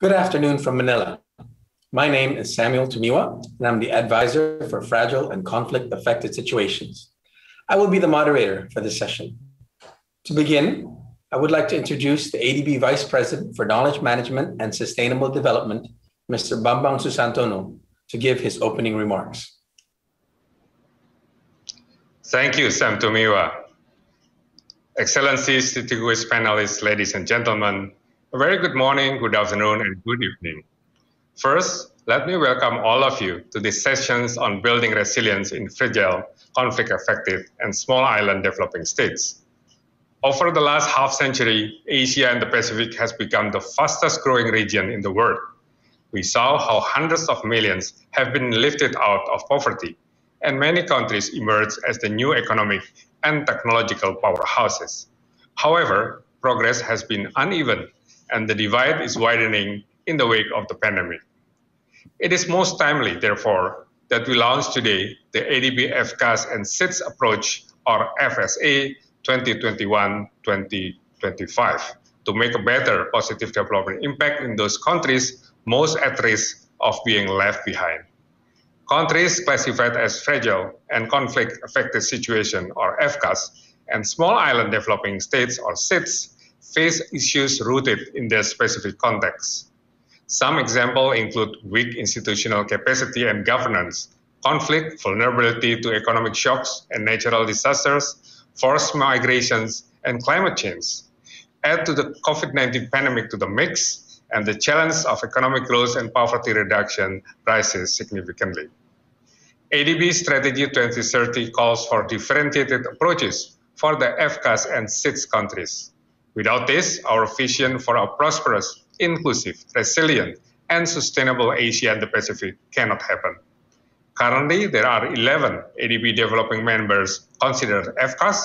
Good afternoon from Manila. My name is Samuel Tumiwa, and I'm the advisor for fragile and conflict affected situations. I will be the moderator for this session. To begin, I would like to introduce the ADB Vice President for Knowledge Management and Sustainable Development, Mr. Bambang Susantono, to give his opening remarks. Thank you, Sam Tumiwa. Excellencies, distinguished panelists, ladies and gentlemen, a very good morning, good afternoon, and good evening. First, let me welcome all of you to these sessions on building resilience in fragile, conflict-affected, and small island developing states. Over the last half century, Asia and the Pacific has become the fastest growing region in the world. We saw how hundreds of millions have been lifted out of poverty, and many countries emerged as the new economic and technological powerhouses. However, progress has been uneven and the divide is widening in the wake of the pandemic. It is most timely, therefore, that we launch today the ADB FCAS and SIDS approach, or FSA 2021-2025, to make a better positive development impact in those countries most at risk of being left behind. Countries classified as fragile and conflict-affected situation, or FCAS, and small island developing states, or SIDS, face issues rooted in their specific context. Some examples include weak institutional capacity and governance, conflict, vulnerability to economic shocks and natural disasters, forced migrations, and climate change. Add to the COVID-19 pandemic to the mix, and the challenge of economic growth and poverty reduction rises significantly. ADB Strategy 2030 calls for differentiated approaches for the FCAS and SIDS countries. Without this, our vision for a prosperous, inclusive, resilient, and sustainable Asia and the Pacific cannot happen. Currently, there are 11 ADB developing members considered FCAS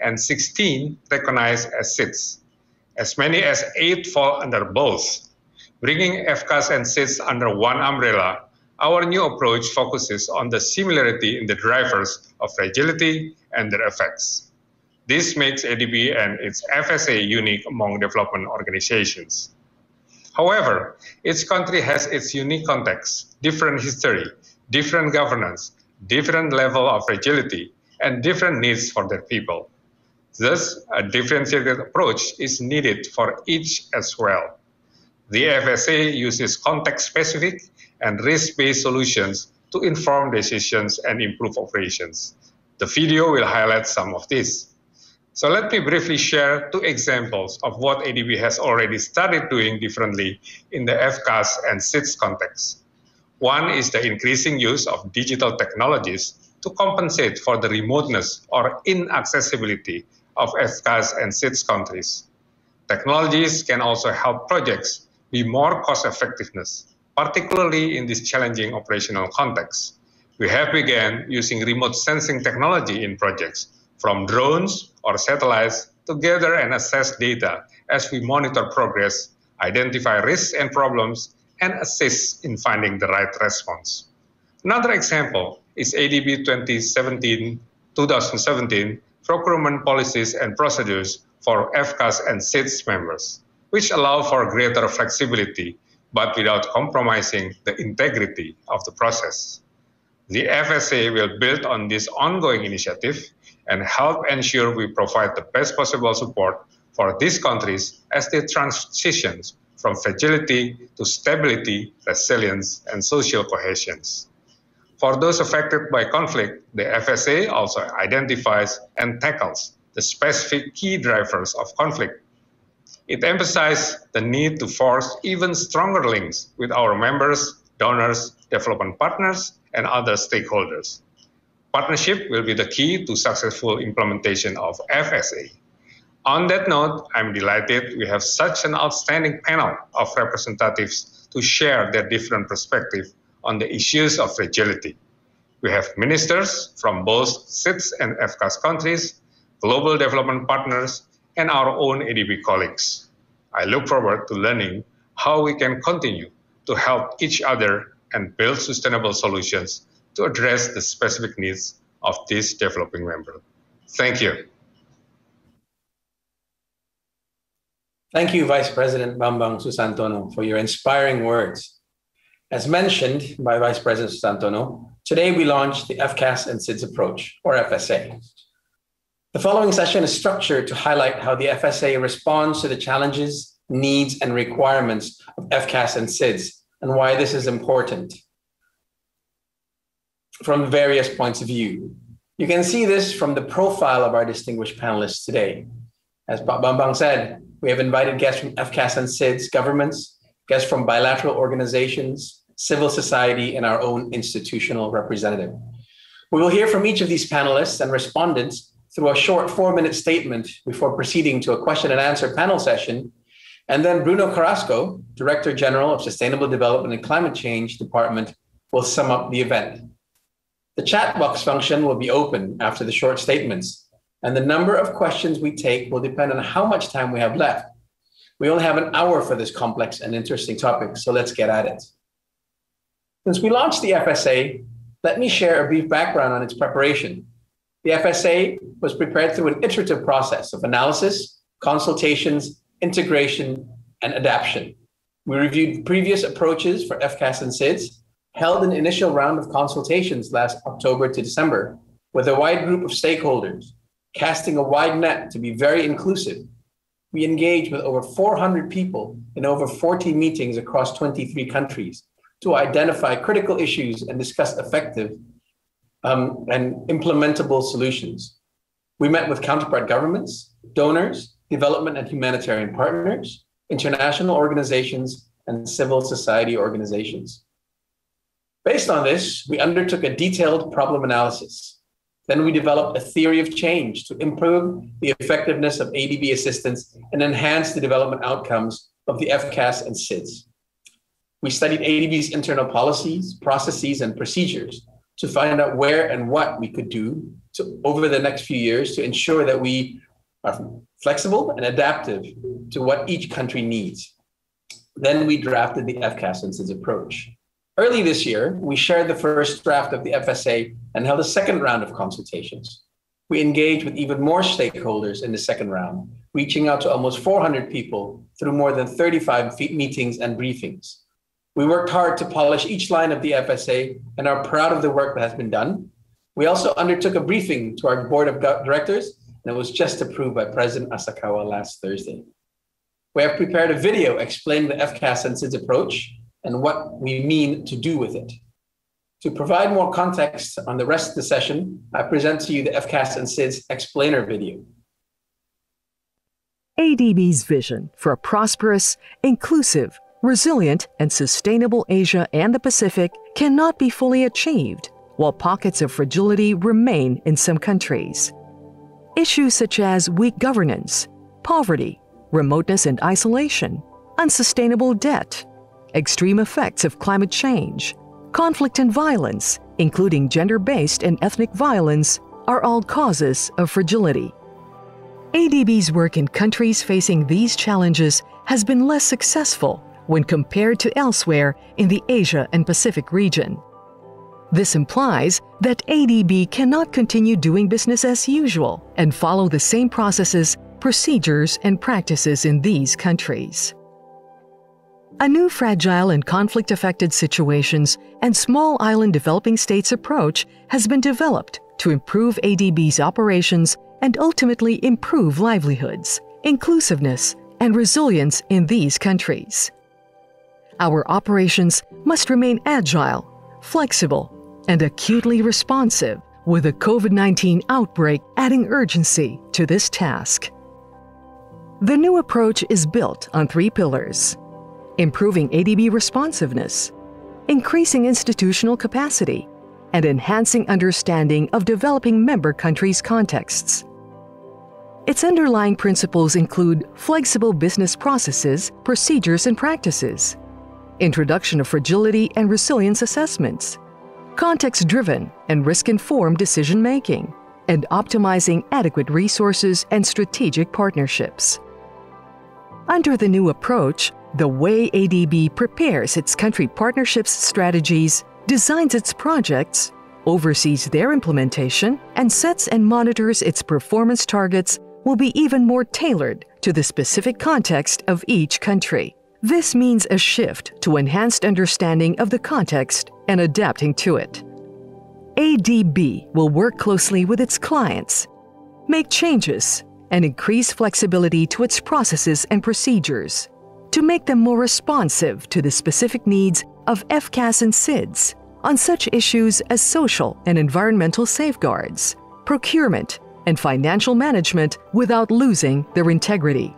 and 16 recognized as SIDS. As many as eight fall under both. Bringing FCAS and SIDS under one umbrella, our new approach focuses on the similarity in the drivers of fragility and their effects. This makes ADB and its FSA unique among development organizations. However, each country has its unique context, different history, different governance, different level of fragility, and different needs for their people. Thus, a differentiated approach is needed for each as well. The FSA uses context-specific and risk-based solutions to inform decisions and improve operations. The video will highlight some of these. So let me briefly share two examples of what ADB has already started doing differently in the FCAS and SIDS context. One is the increasing use of digital technologies to compensate for the remoteness or inaccessibility of FCAS and SIDS countries. Technologies can also help projects be more cost effectiveness, particularly in this challenging operational context. We have begun using remote sensing technology in projects from drones or satellites to gather and assess data as we monitor progress, identify risks and problems, and assist in finding the right response. Another example is ADB 2017 2017 procurement policies and procedures for FCAS and SIDS members, which allow for greater flexibility but without compromising the integrity of the process. The FSA will build on this ongoing initiative and help ensure we provide the best possible support for these countries as they transition from fragility to stability, resilience, and social cohesion. For those affected by conflict, the FSA also identifies and tackles the specific key drivers of conflict. It emphasizes the need to forge even stronger links with our members, donors, development partners, and other stakeholders. Partnership will be the key to successful implementation of FSA. On that note, I'm delighted we have such an outstanding panel of representatives to share their different perspectives on the issues of fragility. We have ministers from both SIDS and FCAS countries, global development partners, and our own ADB colleagues. I look forward to learning how we can continue to help each other and build sustainable solutions to address the specific needs of this developing member. Thank you. Thank you, Vice President Bambang Susantono, for your inspiring words. As mentioned by Vice President Susantono, today we launched the FCAS and SIDS approach, or FSA. The following session is structured to highlight how the FSA responds to the challenges, needs, and requirements of FCAS and SIDS, and why this is important from various points of view. You can see this from the profile of our distinguished panelists today. As Bambang said, we have invited guests from FCAS and SIDS governments, guests from bilateral organizations, civil society, and our own institutional representative. We will hear from each of these panelists and respondents through a short four minute statement before proceeding to a question and answer panel session. And then Bruno Carrasco, Director General of Sustainable Development and Climate Change Department, will sum up the event. The chat box function will be open after the short statements, and the number of questions we take will depend on how much time we have left. We only have an hour for this complex and interesting topic, so let's get at it. Since we launched the FSA, let me share a brief background on its preparation. The FSA was prepared through an iterative process of analysis, consultations, integration, and adaptation. We reviewed previous approaches for FCAS and SIDS held an initial round of consultations last October to December with a wide group of stakeholders, casting a wide net to be very inclusive. We engaged with over 400 people in over 40 meetings across 23 countries to identify critical issues and discuss effective um, and implementable solutions. We met with counterpart governments, donors, development and humanitarian partners, international organizations, and civil society organizations. Based on this, we undertook a detailed problem analysis. Then we developed a theory of change to improve the effectiveness of ADB assistance and enhance the development outcomes of the FCAS and SIDS. We studied ADB's internal policies, processes, and procedures to find out where and what we could do to, over the next few years to ensure that we are flexible and adaptive to what each country needs. Then we drafted the FCAS and SIDS approach. Early this year, we shared the first draft of the FSA and held a second round of consultations. We engaged with even more stakeholders in the second round, reaching out to almost 400 people through more than 35 meetings and briefings. We worked hard to polish each line of the FSA and are proud of the work that has been done. We also undertook a briefing to our board of directors and it was just approved by President Asakawa last Thursday. We have prepared a video explaining the FCAS and SIDS approach and what we mean to do with it. To provide more context on the rest of the session, I present to you the FCAS and SIDS explainer video. ADB's vision for a prosperous, inclusive, resilient, and sustainable Asia and the Pacific cannot be fully achieved while pockets of fragility remain in some countries. Issues such as weak governance, poverty, remoteness and isolation, unsustainable debt, extreme effects of climate change, conflict and violence, including gender based and ethnic violence, are all causes of fragility. ADB's work in countries facing these challenges has been less successful when compared to elsewhere in the Asia and Pacific region. This implies that ADB cannot continue doing business as usual and follow the same processes, procedures, and practices in these countries. A new fragile and conflict affected situations and small island developing states approach has been developed to improve ADB's operations and ultimately improve livelihoods, inclusiveness, and resilience in these countries. Our operations must remain agile, flexible, and acutely responsive, with the COVID 19 outbreak adding urgency to this task. The new approach is built on three pillars improving ADB responsiveness, increasing institutional capacity, and enhancing understanding of developing member countries' contexts. Its underlying principles include flexible business processes, procedures, and practices, introduction of fragility and resilience assessments, context driven and risk informed decision making, and optimizing adequate resources and strategic partnerships. Under the new approach, the way ADB prepares its country partnerships strategies, designs its projects, oversees their implementation, and sets and monitors its performance targets will be even more tailored to the specific context of each country. This means a shift to enhanced understanding of the context and adapting to it. ADB will work closely with its clients, make changes, and increase flexibility to its processes and procedures to make them more responsive to the specific needs of FCAS and SIDS on such issues as social and environmental safeguards, procurement, and financial management without losing their integrity.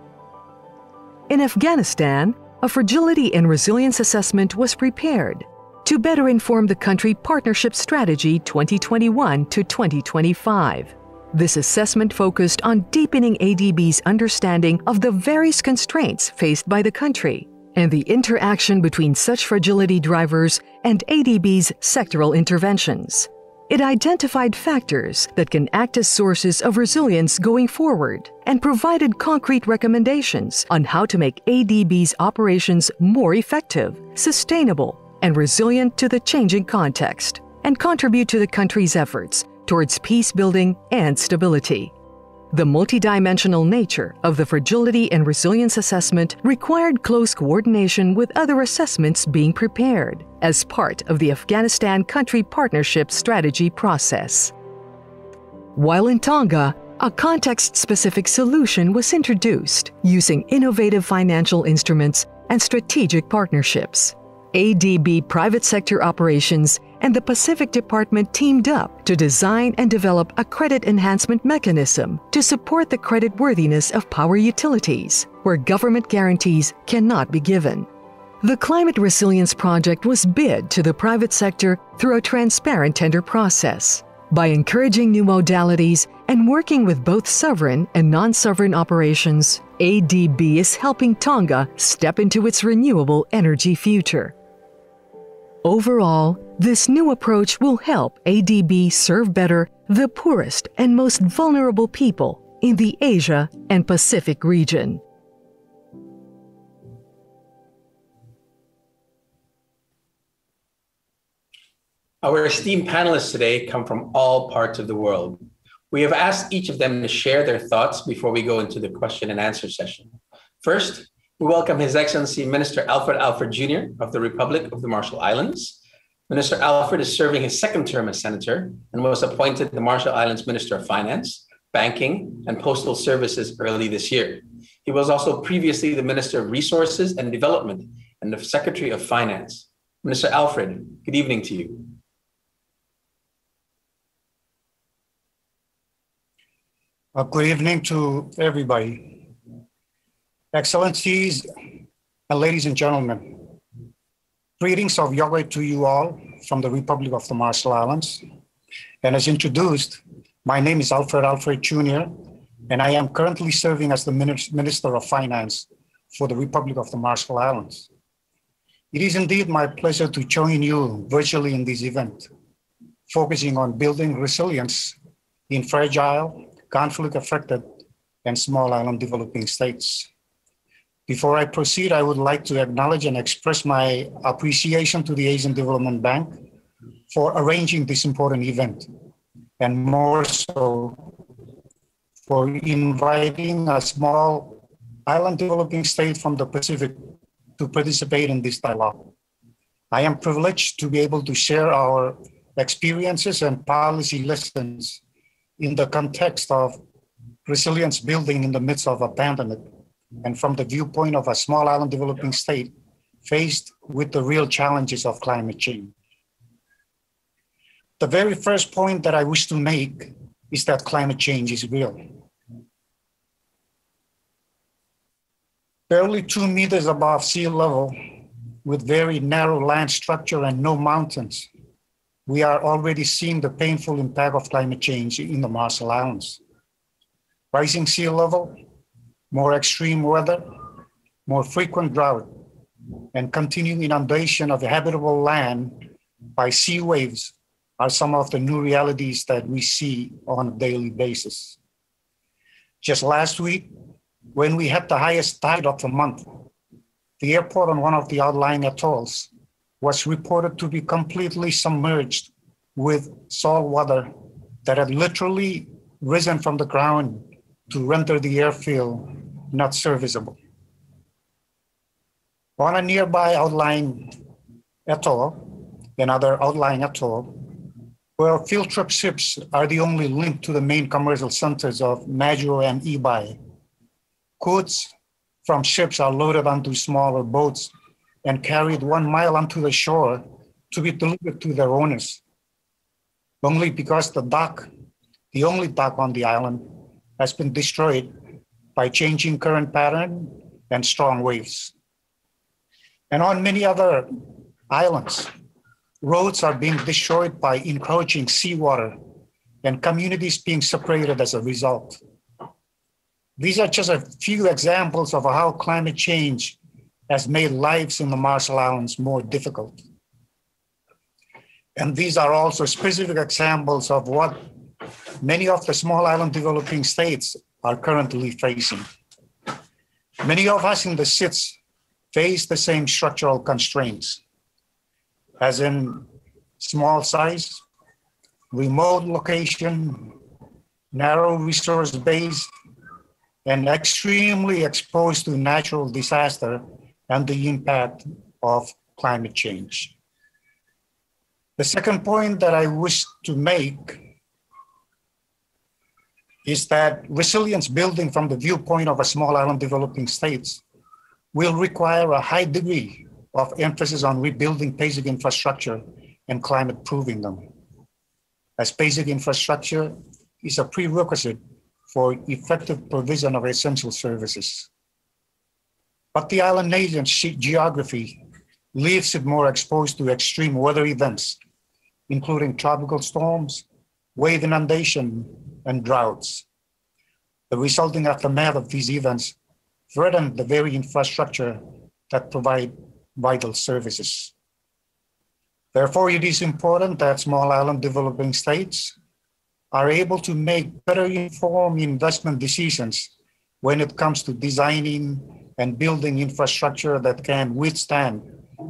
In Afghanistan, a fragility and resilience assessment was prepared to better inform the country partnership strategy 2021 to 2025. This assessment focused on deepening ADB's understanding of the various constraints faced by the country and the interaction between such fragility drivers and ADB's sectoral interventions. It identified factors that can act as sources of resilience going forward and provided concrete recommendations on how to make ADB's operations more effective, sustainable, and resilient to the changing context, and contribute to the country's efforts towards peace building and stability. The multidimensional nature of the fragility and resilience assessment required close coordination with other assessments being prepared as part of the Afghanistan Country Partnership Strategy process. While in Tonga, a context specific solution was introduced using innovative financial instruments and strategic partnerships. ADB private sector operations and the Pacific Department teamed up to design and develop a credit enhancement mechanism to support the creditworthiness of power utilities, where government guarantees cannot be given. The Climate Resilience Project was bid to the private sector through a transparent tender process. By encouraging new modalities and working with both sovereign and non sovereign operations, ADB is helping Tonga step into its renewable energy future. Overall, this new approach will help ADB serve better the poorest and most vulnerable people in the Asia and Pacific region. Our esteemed panelists today come from all parts of the world. We have asked each of them to share their thoughts before we go into the question and answer session. First, we welcome His Excellency Minister Alfred Alfred Jr. of the Republic of the Marshall Islands. Minister Alfred is serving his second term as senator and was appointed the Marshall Islands Minister of Finance, Banking, and Postal Services early this year. He was also previously the Minister of Resources and Development and the Secretary of Finance. Minister Alfred, good evening to you. Uh, good evening to everybody. Excellencies and ladies and gentlemen, greetings of Yokwe to you all from the Republic of the Marshall Islands. And as introduced, my name is Alfred Alfred Jr., and I am currently serving as the Minister of Finance for the Republic of the Marshall Islands. It is indeed my pleasure to join you virtually in this event, focusing on building resilience in fragile, conflict affected, and small island developing states. Before I proceed, I would like to acknowledge and express my appreciation to the Asian Development Bank for arranging this important event, and more so for inviting a small island developing state from the Pacific to participate in this dialogue. I am privileged to be able to share our experiences and policy lessons in the context of resilience building in the midst of a pandemic and from the viewpoint of a small island developing state faced with the real challenges of climate change. The very first point that I wish to make is that climate change is real. Barely two meters above sea level, with very narrow land structure and no mountains, we are already seeing the painful impact of climate change in the Marshall Islands. Rising sea level, more extreme weather, more frequent drought, and continuing inundation of habitable land by sea waves are some of the new realities that we see on a daily basis. Just last week, when we had the highest tide of the month, the airport on one of the outlying atolls was reported to be completely submerged with salt water that had literally risen from the ground to render the airfield not serviceable. On a nearby outlying atoll, another outlying atoll, where field trip ships are the only link to the main commercial centers of Majuro and Ebeye. Goods from ships are loaded onto smaller boats and carried one mile onto the shore to be delivered to their owners. Only because the dock, the only dock on the island, has been destroyed by changing current pattern and strong waves. And on many other islands, roads are being destroyed by encroaching seawater and communities being separated as a result. These are just a few examples of how climate change has made lives in the Marshall Islands more difficult. And these are also specific examples of what many of the small island developing states are currently facing. Many of us in the SIDS face the same structural constraints, as in small size, remote location, narrow resource base, and extremely exposed to natural disaster and the impact of climate change. The second point that I wish to make is that resilience building from the viewpoint of a small island developing states will require a high degree of emphasis on rebuilding basic infrastructure and climate proofing them. As basic infrastructure is a prerequisite for effective provision of essential services. But the island nation's geography leaves it more exposed to extreme weather events, including tropical storms, wave inundation, and droughts. The resulting aftermath of these events threaten the very infrastructure that provide vital services. Therefore, it is important that small island developing states are able to make better informed investment decisions when it comes to designing and building infrastructure that can withstand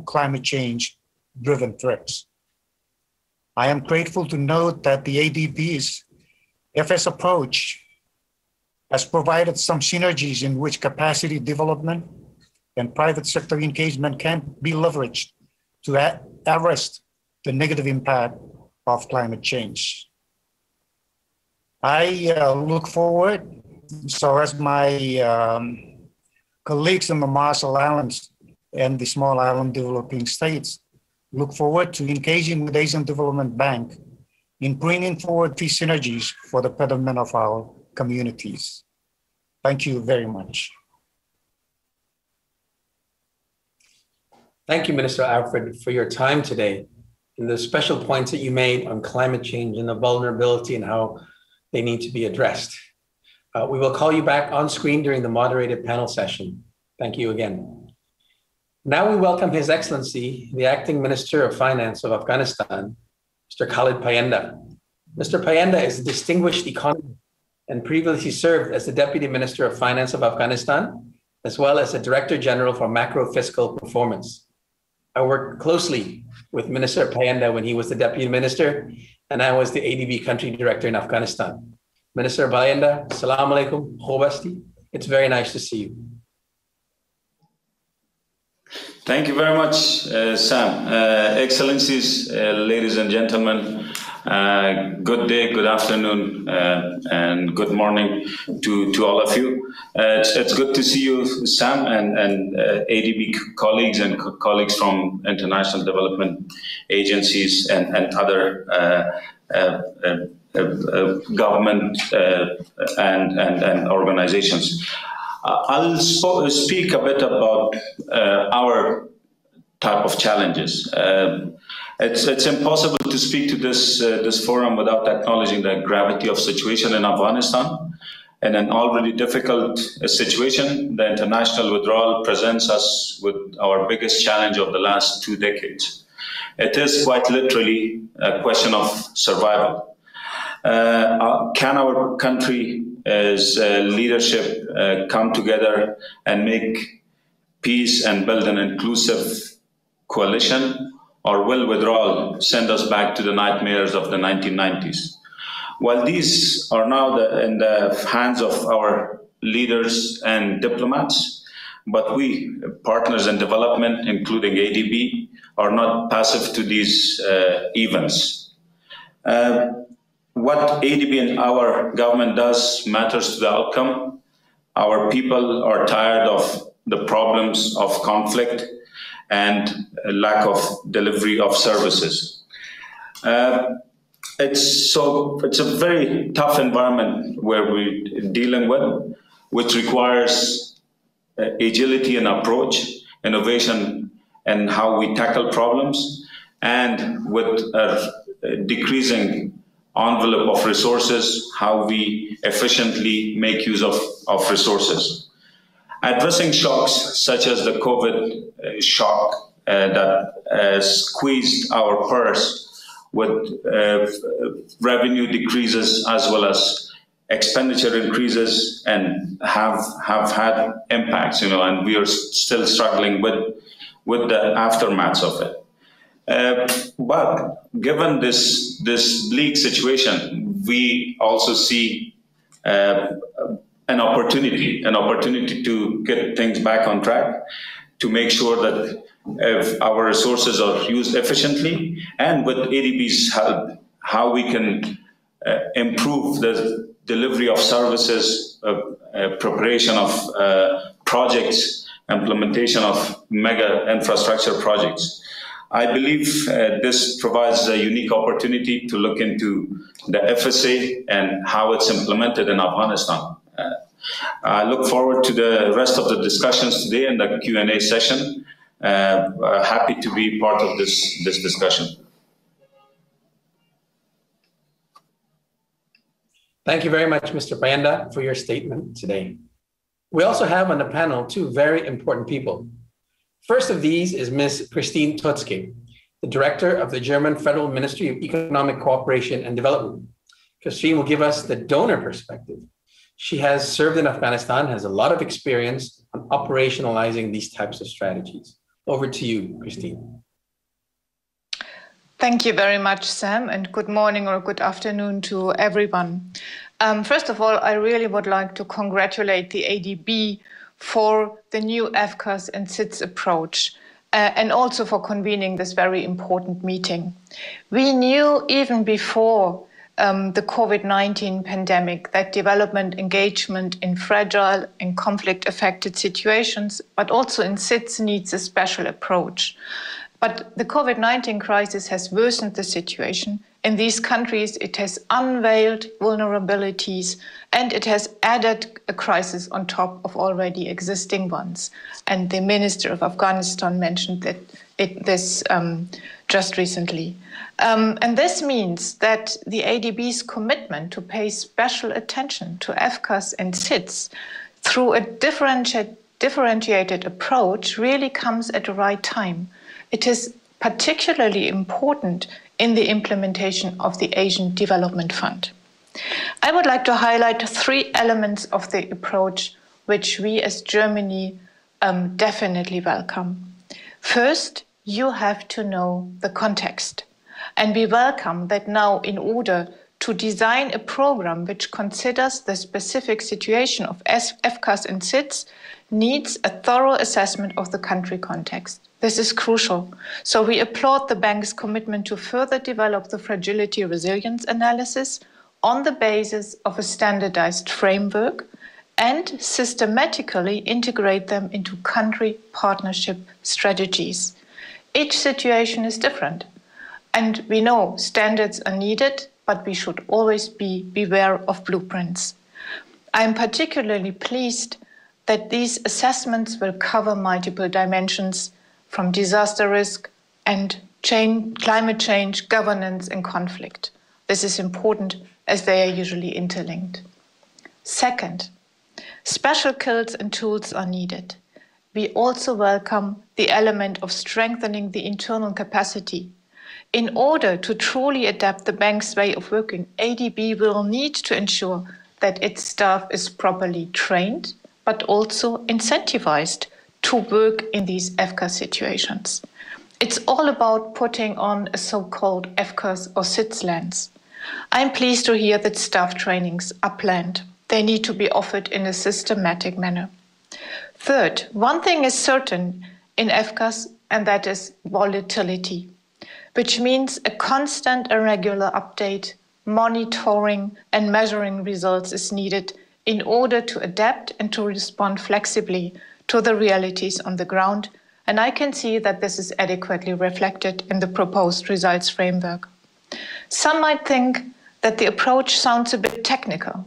climate change driven threats. I am grateful to note that the ADB's FS approach has provided some synergies in which capacity development and private sector engagement can be leveraged to arrest the negative impact of climate change. I uh, look forward, so as my um, colleagues in the Marshall Islands and the small island developing states look forward to engaging with Asian Development Bank in bringing forward these synergies for the betterment of our communities. Thank you very much. Thank you, Minister Alfred, for your time today and the special points that you made on climate change and the vulnerability and how they need to be addressed. Uh, we will call you back on screen during the moderated panel session. Thank you again. Now we welcome His Excellency, the Acting Minister of Finance of Afghanistan, Mr. Khalid Payenda. Mr. Payenda is a distinguished economist and previously served as the Deputy Minister of Finance of Afghanistan, as well as the Director General for Macro Fiscal Performance. I worked closely with Minister Payenda when he was the Deputy Minister and I was the ADB country director in Afghanistan. Minister Payenda, Assalamu alaikum, Khobasti. It's very nice to see you. Thank you very much, uh, Sam. Uh, Excellencies, uh, ladies and gentlemen, uh, good day, good afternoon, uh, and good morning to, to all of you. Uh, it's, it's, good to see you, Sam, and, and ADB colleagues and co colleagues from international development agencies and, and other government and, and, and organizations. I'll sp speak a bit about our type of challenges. Uh, it's, it's impossible to speak to this, uh, this forum without acknowledging the gravity of situation in Afghanistan. In an already difficult uh, situation, the international withdrawal presents us with our biggest challenge of the last two decades. It is quite literally a question of survival. Uh, uh can our country as uh, leadership uh, come together and make peace and build an inclusive coalition or will withdrawal send us back to the nightmares of the 1990s? While these are now the, in the hands of our leaders and diplomats, but we, partners in development, including ADB, are not passive to these uh, events. Uh, what ADB and our government does matters to the outcome. Our people are tired of the problems of conflict and lack of delivery of services. Uh, it's so it's a very tough environment where we're dealing with, which requires uh, agility in approach, innovation, and how we tackle problems, and with a decreasing envelope of resources, how we efficiently make use of, of resources. Addressing shocks such as the COVID uh, shock uh, that uh, squeezed our purse with uh, revenue decreases as well as expenditure increases and have have had impacts, you know, and we are still struggling with with the aftermaths of it. Uh, but given this this bleak situation, we also see uh, an opportunity, an opportunity to get things back on track, to make sure that if our resources are used efficiently and with ADB's help, how we can uh, improve the delivery of services, uh, uh, preparation of projects, implementation of mega infrastructure projects. I believe uh, this provides a unique opportunity to look into the FSA and how it's implemented in Afghanistan. Uh, I look forward to the rest of the discussions today and the Q&A session. Uh, uh, happy to be part of this, this discussion. Thank you very much, Mr. Payenda, for your statement today. We also have on the panel two very important people. First of these is Ms. Christine Totzke, the director of the German Federal Ministry of Economic Cooperation and Development. Christine will give us the donor perspective. She has served in Afghanistan, has a lot of experience on operationalizing these types of strategies. Over to you, Christine. Thank you very much, Sam, and good morning or good afternoon to everyone. Um, first of all, I really would like to congratulate the ADB for the new FCAS and SIDS approach. Uh, and also for convening this very important meeting. We knew even before um, the COVID 19 pandemic that development engagement in fragile and conflict affected situations, but also in SIDS, needs a special approach. But the COVID 19 crisis has worsened the situation. In these countries, it has unveiled vulnerabilities and it has added a crisis on top of already existing ones. And the Minister of Afghanistan mentioned that it, this um, just recently. Um, and this means that the ADB's commitment to pay special attention to FCAS and SIDS through a differentiated approach really comes at the right time. It is particularly important in the implementation of the Asian Development Fund. I would like to highlight three elements of the approach which we as Germany um, definitely welcome. First, you have to know the context. And we welcome that now, in order to design a program which considers the specific situation of FCAS and SIDS, needs a thorough assessment of the country context. This is crucial. So we applaud the bank's commitment to further develop the fragility resilience analysis on the basis of a standardized framework and systematically integrate them into country partnership strategies. Each situation is different. And we know standards are needed, but we should always be beware of blueprints. I am particularly pleased that these assessments will cover multiple dimensions from disaster risk and change, climate change, governance, and conflict. This is important as they are usually interlinked. Second, special skills and tools are needed we also welcome the element of strengthening the internal capacity. In order to truly adapt the bank's way of working, ADB will need to ensure that its staff is properly trained, but also incentivized to work in these FCAS situations. It's all about putting on a so called FCAS or SIDS lens. I'm pleased to hear that staff trainings are planned. They need to be offered in a systematic manner. Third, one thing is certain in FCAS, and that is volatility, which means a constant and regular update, monitoring, and measuring results is needed in order to adapt and to respond flexibly to the realities on the ground. And I can see that this is adequately reflected in the proposed results framework. Some might think that the approach sounds a bit technical,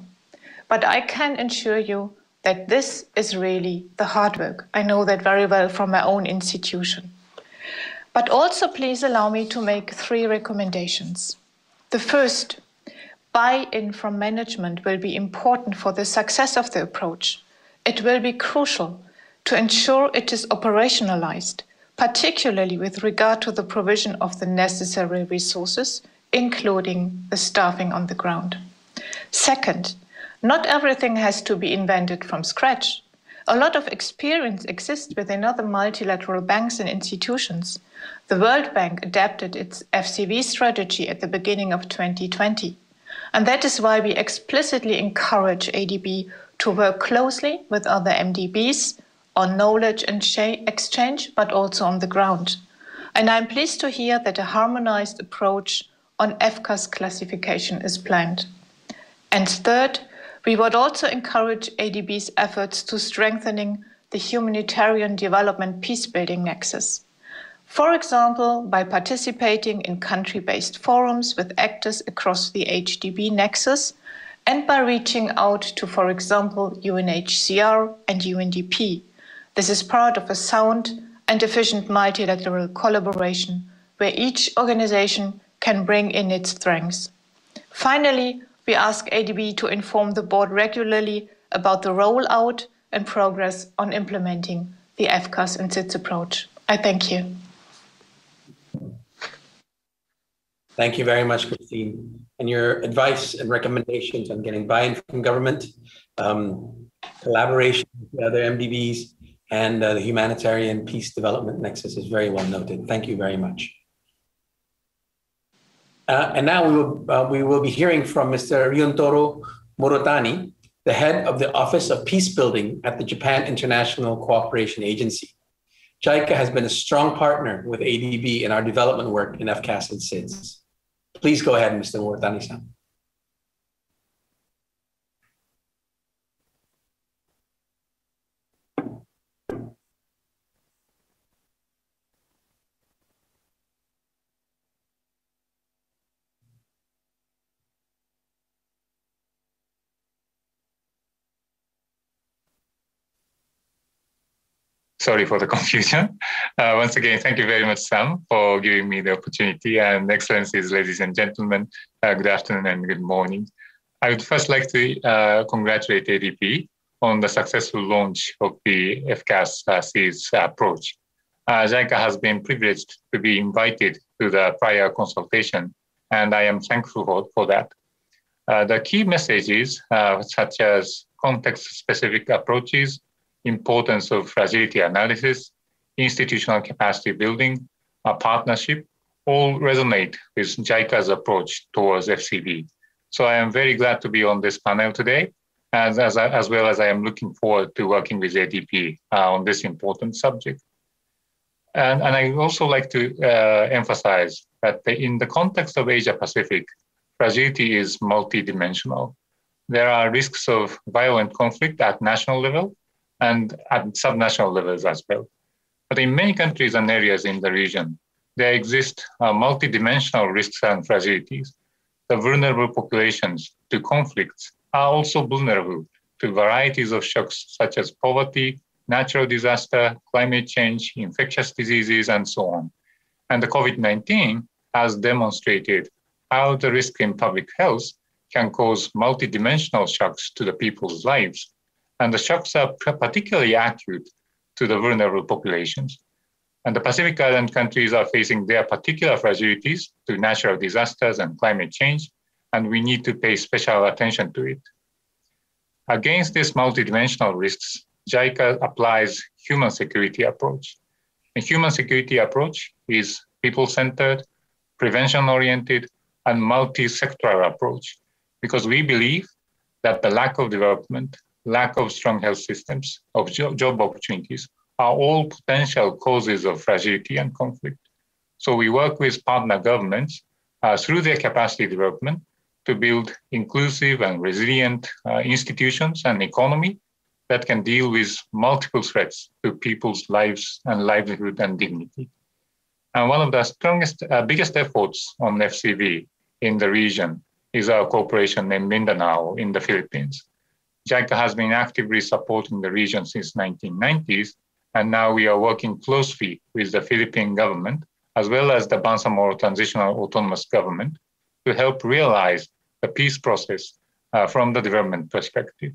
but I can assure you that this is really the hard work. I know that very well from my own institution. But also, please allow me to make three recommendations. The first, buy in from management will be important for the success of the approach. It will be crucial to ensure it is operationalized, particularly with regard to the provision of the necessary resources, including the staffing on the ground. Second, not everything has to be invented from scratch. A lot of experience exists within other multilateral banks and institutions. The World Bank adapted its FCV strategy at the beginning of 2020. And that is why we explicitly encourage ADB to work closely with other MDBs on knowledge and exchange, but also on the ground. And I'm pleased to hear that a harmonized approach on FCAS classification is planned. And third, we would also encourage ADB's efforts to strengthening the humanitarian development peacebuilding nexus. For example, by participating in country based forums with actors across the HDP nexus and by reaching out to, for example, UNHCR and UNDP. This is part of a sound and efficient multilateral collaboration where each organization can bring in its strengths. Finally, we ask ADB to inform the board regularly about the rollout and progress on implementing the FCAS and SIDS approach. I thank you. Thank you very much, Christine. And your advice and recommendations on getting buy-in from government, um, collaboration with other MDBs, and uh, the humanitarian peace development nexus is very well noted. Thank you very much. Uh, and now we will, uh, we will be hearing from Mr. Ryutaro Murotani, the head of the Office of Peace Building at the Japan International Cooperation Agency. JICA has been a strong partner with ADB in our development work in FCAS and SIDS. Please go ahead, Mr. Murotani-san. Sorry for the confusion. Uh, once again, thank you very much, Sam, for giving me the opportunity. And excellencies, ladies and gentlemen, uh, good afternoon and good morning. I would first like to uh, congratulate ADB on the successful launch of the FCAS uh, SIDS approach. Uh, JICA has been privileged to be invited to the prior consultation, and I am thankful for, for that. Uh, the key messages, uh, such as context-specific approaches, importance of fragility analysis, institutional capacity building, a partnership, all resonate with JICA's approach towards FCV. So I am very glad to be on this panel today, as, as, as well as I am looking forward to working with ADB uh, on this important subject. And, and I also like to uh, emphasize that in the context of Asia Pacific, fragility is multidimensional. There are risks of violent conflict at national level, and at subnational levels as well. But in many countries and areas in the region, there exist uh, multidimensional risks and fragilities. The vulnerable populations to conflicts are also vulnerable to varieties of shocks such as poverty, natural disaster, climate change, infectious diseases, and so on. And the COVID 19 has demonstrated how the risk in public health can cause multidimensional shocks to the people's lives and the shocks are particularly acute to the vulnerable populations. And the Pacific Island countries are facing their particular fragilities to natural disasters and climate change, and we need to pay special attention to it. Against these multidimensional risks, JICA applies human security approach. A human security approach is people-centered, prevention-oriented, and multi-sectoral approach, because we believe that the lack of development, lack of strong health systems, of job opportunities are all potential causes of fragility and conflict. So we work with partner governments uh, through their capacity development to build inclusive and resilient uh, institutions and economy that can deal with multiple threats to people's lives and livelihood and dignity. And one of the strongest, uh, biggest efforts on FCV in the region is our cooperation in Mindanao in the Philippines. JICA has been actively supporting the region since 1990s, and now we are working closely with the Philippine government as well as the Bangsamoro Transitional Autonomous Government to help realize the peace process uh, from the development perspective.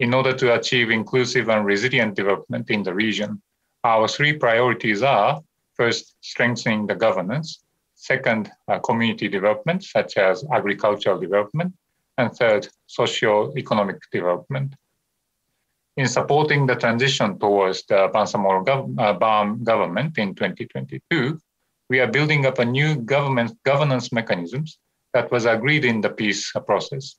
In order to achieve inclusive and resilient development in the region, our three priorities are first, strengthening the governance, second, uh, community development, such as agricultural development, and third, socio-economic development. In supporting the transition towards the Bangsamoro gov- uh, government in 2022, we are building up a new government governance mechanisms that was agreed in the peace process.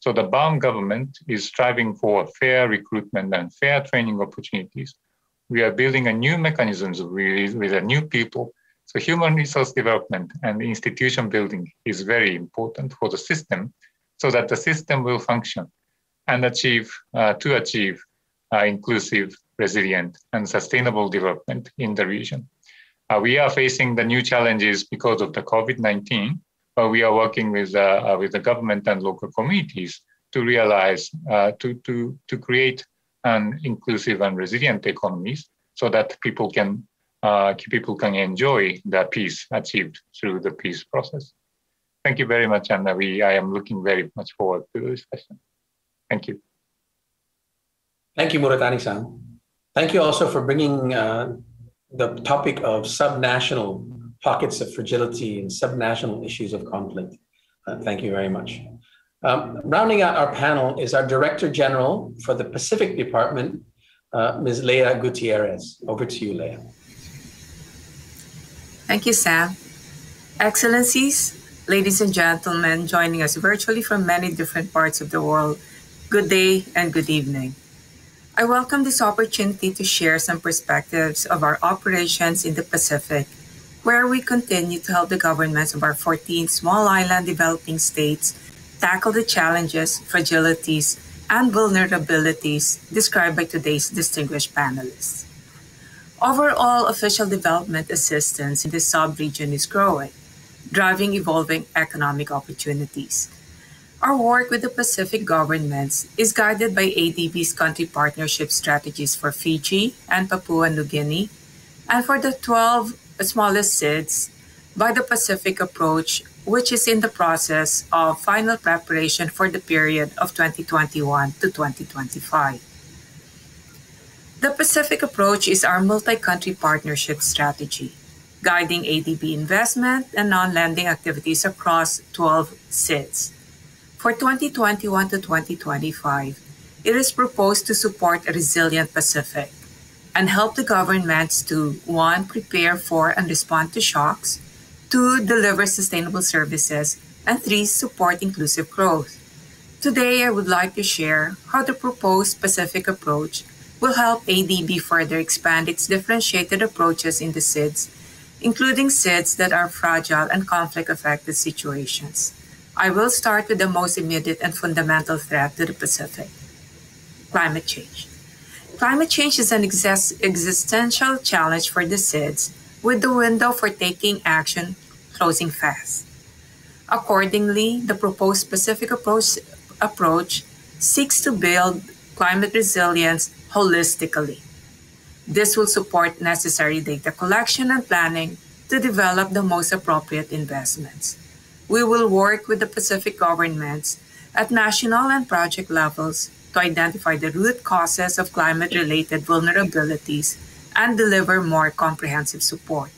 So the BARMM government is striving for fair recruitment and fair training opportunities. We are building a new mechanisms with, with a new people. So human resource development and institution building is very important for the system so that the system will function and achieve uh, to achieve uh, inclusive, resilient, and sustainable development in the region. Uh, we are facing the new challenges because of the COVID-19, but we are working with, uh, uh, with the government and local communities to realize, uh, to, to, to create an inclusive and resilient economies so that people can, people can enjoy the peace achieved through the peace process. Thank you very much, Anna. we, I am looking very much forward to this session. Thank you. Thank you, Murotani-san. Thank you also for bringing uh, the topic of subnational pockets of fragility and subnational issues of conflict. Uh, thank you very much. Um, rounding out our panel is our Director General for the Pacific Department, uh, Ms. Leah Gutierrez. Over to you, Leah. Thank you, Sam. Excellencies, ladies and gentlemen, joining us virtually from many different parts of the world, good day and good evening. I welcome this opportunity to share some perspectives of our operations in the Pacific where we continue to help the governments of our 14 small island developing states tackle the challenges, fragilities, and vulnerabilities described by today's distinguished panelists. Overall official development assistance in the sub-region is growing, driving evolving economic opportunities. Our work with the Pacific governments is guided by ADB's country partnership strategies for Fiji and Papua New Guinea, and for the 12 smallest SIDS by the Pacific approach, which is in the process of final preparation for the period of 2021 to 2025. The Pacific approach is our multi country partnership strategy, guiding ADB investment and non lending activities across 12 SIDS. For 2021 to 2025, it is proposed to support a resilient Pacific and help the governments to one, prepare for and respond to shocks, two, deliver sustainable services, and three, support inclusive growth. Today, I would like to share how the proposed Pacific approach will help ADB further expand its differentiated approaches in the SIDS, including SIDS that are fragile and conflict affected situations. I will start with the most immediate and fundamental threat to the Pacific climate change. Climate change is an exist- existential challenge for the SIDS, with the window for taking action closing fast. Accordingly, the proposed Pacific approach, approach seeks to build climate resilience holistically. This will support necessary data collection and planning to develop the most appropriate investments. We will work with the Pacific governments at national and project levels to identify the root causes of climate related vulnerabilities and deliver more comprehensive support.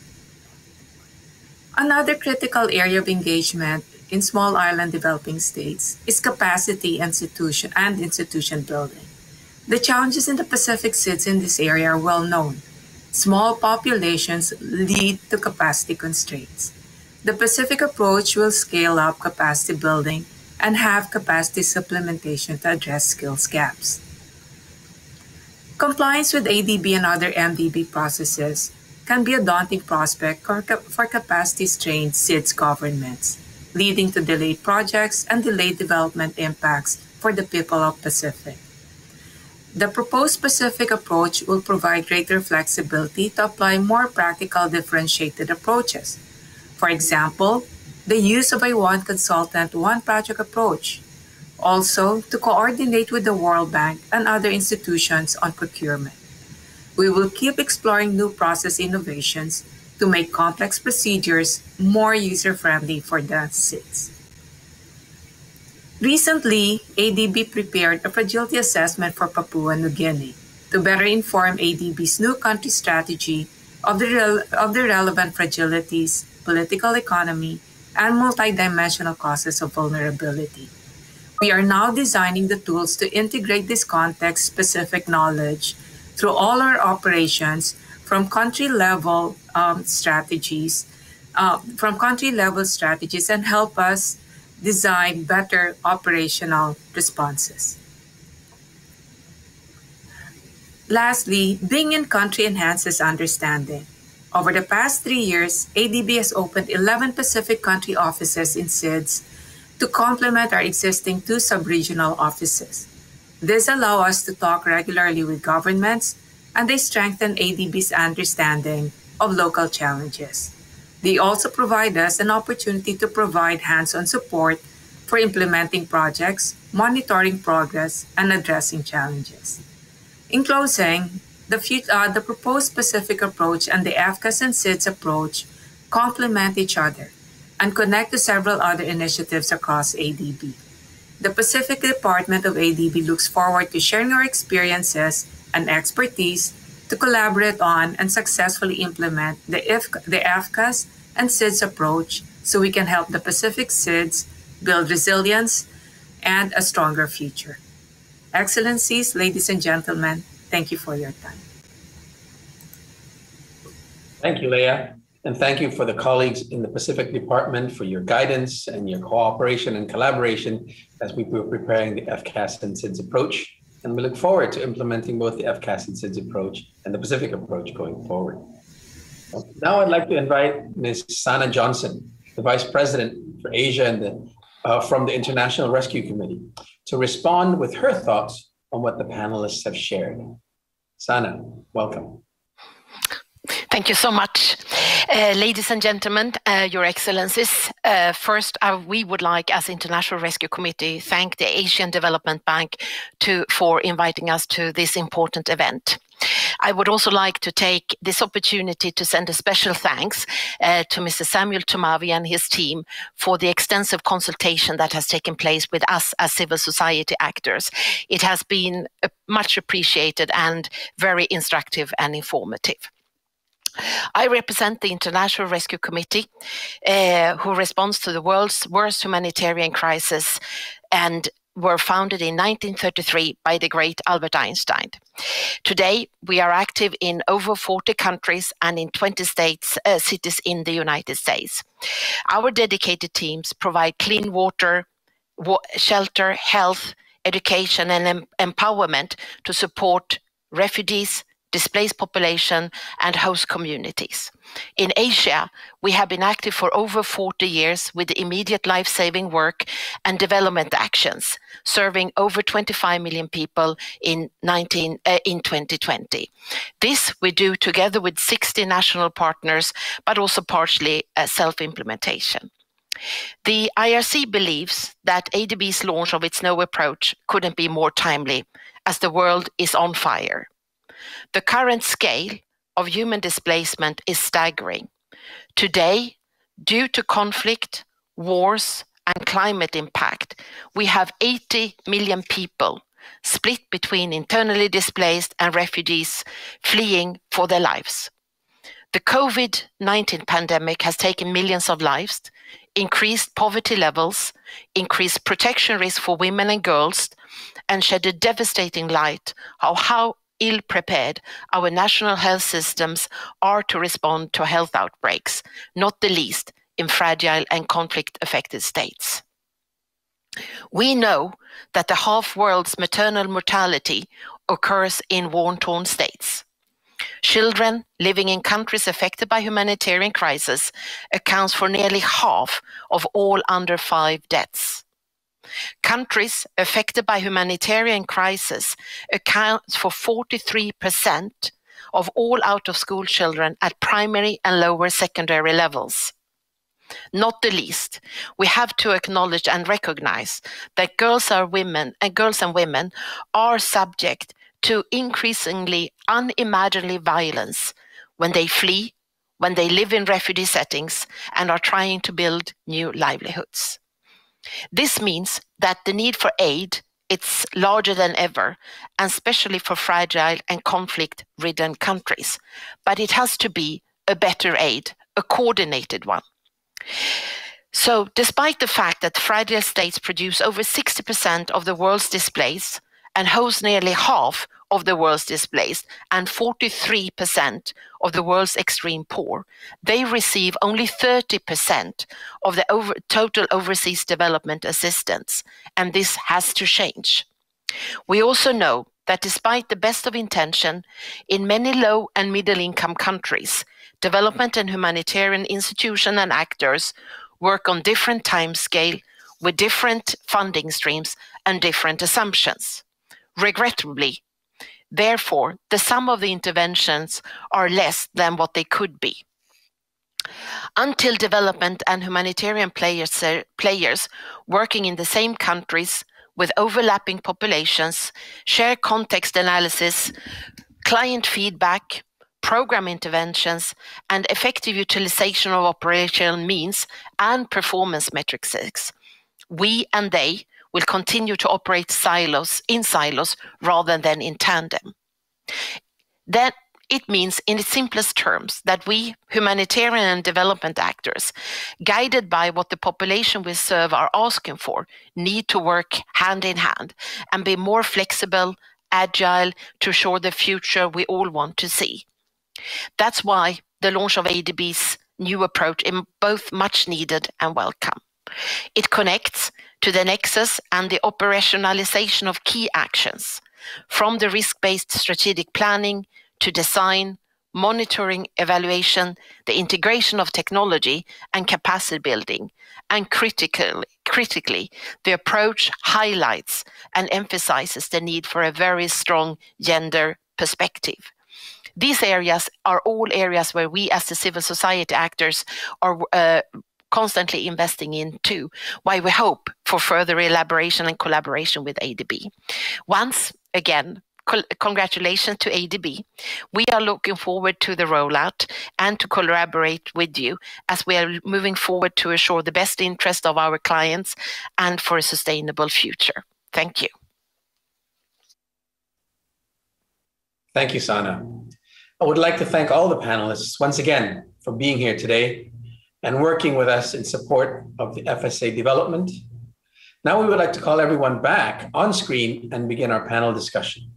Another critical area of engagement in small island developing states is capacity institution and institution building. The challenges in the Pacific cities in this area are well known. Small populations lead to capacity constraints. The Pacific approach will scale up capacity building and have capacity supplementation to address skills gaps. Compliance with ADB and other MDB processes can be a daunting prospect for capacity-strained SIDS governments, leading to delayed projects and delayed development impacts for the people of Pacific. The proposed Pacific approach will provide greater flexibility to apply more practical differentiated approaches. For example, the use of a one consultant, one project approach. Also, to coordinate with the World Bank and other institutions on procurement. We will keep exploring new process innovations to make complex procedures more user friendly for the SIDS. Recently, ADB prepared a fragility assessment for Papua New Guinea to better inform ADB's new country strategy of the, of the relevant fragilities, political economy, and multidimensional causes of vulnerability. We are now designing the tools to integrate this context specific knowledge through all our operations from country level um, strategies, uh, from country level strategies, and help us design better operational responses. Lastly, being in country enhances understanding. Over the past three years, ADB has opened 11 Pacific country offices in SIDS to complement our existing two sub-regional offices. This allows us to talk regularly with governments, and they strengthen ADB's understanding of local challenges. They also provide us an opportunity to provide hands-on support for implementing projects, monitoring progress, and addressing challenges. In closing, the, uh, the proposed Pacific approach and the FCAS and SIDS approach complement each other and connect to several other initiatives across ADB. The Pacific Department of ADB looks forward to sharing our experiences and expertise to collaborate on and successfully implement the, IF, the FCAS and SIDS approach so we can help the Pacific SIDS build resilience and a stronger future. Excellencies, ladies and gentlemen, thank you for your time. Thank you, Leah. And thank you for the colleagues in the Pacific Department for your guidance and your cooperation and collaboration as we were preparing the FCAS and SIDS approach and we look forward to implementing both the FCAS and SIDS approach and the Pacific approach going forward. Now I'd like to invite Ms. Sanna Johnson, the Vice President for Asia and the, uh, from the International Rescue Committee, to respond with her thoughts on what the panelists have shared. Sanna, welcome. Thank you so much. Uh, ladies and gentlemen, uh, Your Excellencies, uh, first uh, we would like, as International Rescue Committee, thank the Asian Development Bank to, for inviting us to this important event. I would also like to take this opportunity to send a special thanks uh, to Mr. Samuel Tumiwa and his team for the extensive consultation that has taken place with us as civil society actors. It has been uh, much appreciated and very instructive and informative. I represent the International Rescue Committee, uh, who responds to the world's worst humanitarian crisis and were founded in 1933 by the great Albert Einstein. Today, we are active in over 40 countries and in 20 states, uh, cities in the United States. Our dedicated teams provide clean water, wa shelter, health, education, and em empowerment to support refugees, displaced population, and host communities. In Asia, we have been active for over 40 years with immediate life saving work and development actions, serving over 25 million people in, 19, uh, in 2020. This we do together with 60 national partners, but also partially uh, self implementation. The IRC believes that ADB's launch of its no approach couldn't be more timely as the world is on fire. The current scale of human displacement is staggering. Today, due to conflict, wars, and climate impact, we have 80 million people split between internally displaced and refugees fleeing for their lives. The COVID 19 pandemic has taken millions of lives, increased poverty levels, increased protection risk for women and girls, and shed a devastating light on how ill prepared our national health systems are to respond to health outbreaks, not the least in fragile and conflict affected states. We know that the half world's maternal mortality occurs in war torn states. Children living in countries affected by humanitarian crisis accounts for nearly half of all under five deaths. Countries affected by humanitarian crisis account for 43% of all out of school children at primary and lower secondary levels. Not the least, we have to acknowledge and recognize that girls are women and girls and women are subject to increasingly unimaginable violence when they flee, when they live in refugee settings and are trying to build new livelihoods. This means that the need for aid it's larger than ever, and especially for fragile and conflict-ridden countries. But it has to be a better aid, a coordinated one. So, despite the fact that fragile states produce over 60% of the world's displaced and host nearly half of the world's displaced and 43% of the world's extreme poor, they receive only 30% of the over, total overseas development assistance, and this has to change. We also know that despite the best of intention, in many low and middle income countries, development and humanitarian institutions and actors work on different time scale with different funding streams and different assumptions. Regrettably, Therefore, the sum of the interventions are less than what they could be. Until development and humanitarian players, uh, players working in the same countries with overlapping populations share context analysis, client feedback, program interventions, and effective utilization of operational means and performance metrics. We and they will continue to operate silos in silos rather than in tandem. That it means, in its simplest terms, that we, humanitarian and development actors, guided by what the population we serve are asking for, need to work hand in hand and be more flexible, agile to ensure the future we all want to see. That's why the launch of ADB's new approach is both much needed and welcome. It connects to the nexus and the operationalization of key actions, from the risk-based strategic planning to design, monitoring, evaluation, the integration of technology and capacity building, and critically, critically, the approach highlights and emphasizes the need for a very strong gender perspective. These areas are all areas where we as the civil society actors are uh, constantly investing in too, why we hope for further elaboration and collaboration with ADB. Once again, congratulations to ADB. We are looking forward to the rollout and to collaborate with you as we are moving forward to assure the best interest of our clients and for a sustainable future. Thank you. Thank you, Sanna. I would like to thank all the panelists once again for being here today and working with us in support of the FSA development. Now we would like to call everyone back on screen and begin our panel discussion.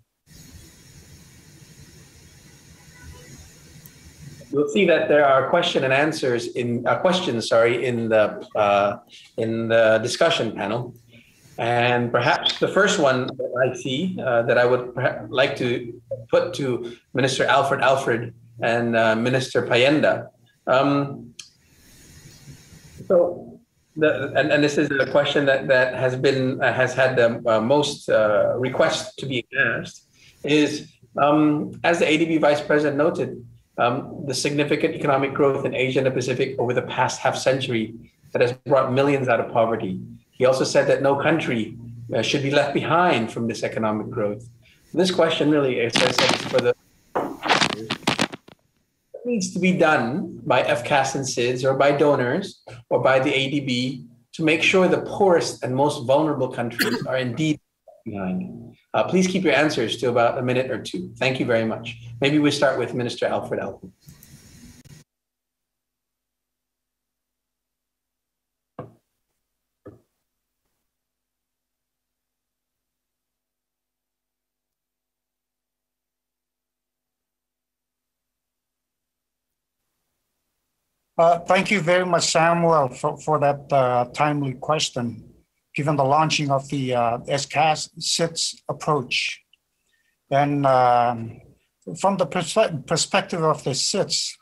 You'll see that there are question and answers in uh, questions, sorry, in the uh, in the discussion panel, and perhaps the first one that I see uh, that I would like to put to Minister Alfred Alfred and uh, Minister Payenda. Um, so, the, and, and this is a question that, that has been uh, has had the uh, most uh, requests to be asked is um, as the ADB Vice President noted, um, the significant economic growth in Asia and the Pacific over the past half century that has brought millions out of poverty. He also said that no country uh, should be left behind from this economic growth. This question really, is for the needs to be done by FCAS and SIDS or by donors or by the ADB to make sure the poorest and most vulnerable countries are indeed behind? Uh, please keep your answers to about a minute or two. Thank you very much. Maybe we start with Minister Alfred Alfred. Uh, thank you very much, Samuel, for, for that uh, timely question. given the launching of the uh, FCAS SIDS approach. And um, from the perspe- perspective of the SIDS,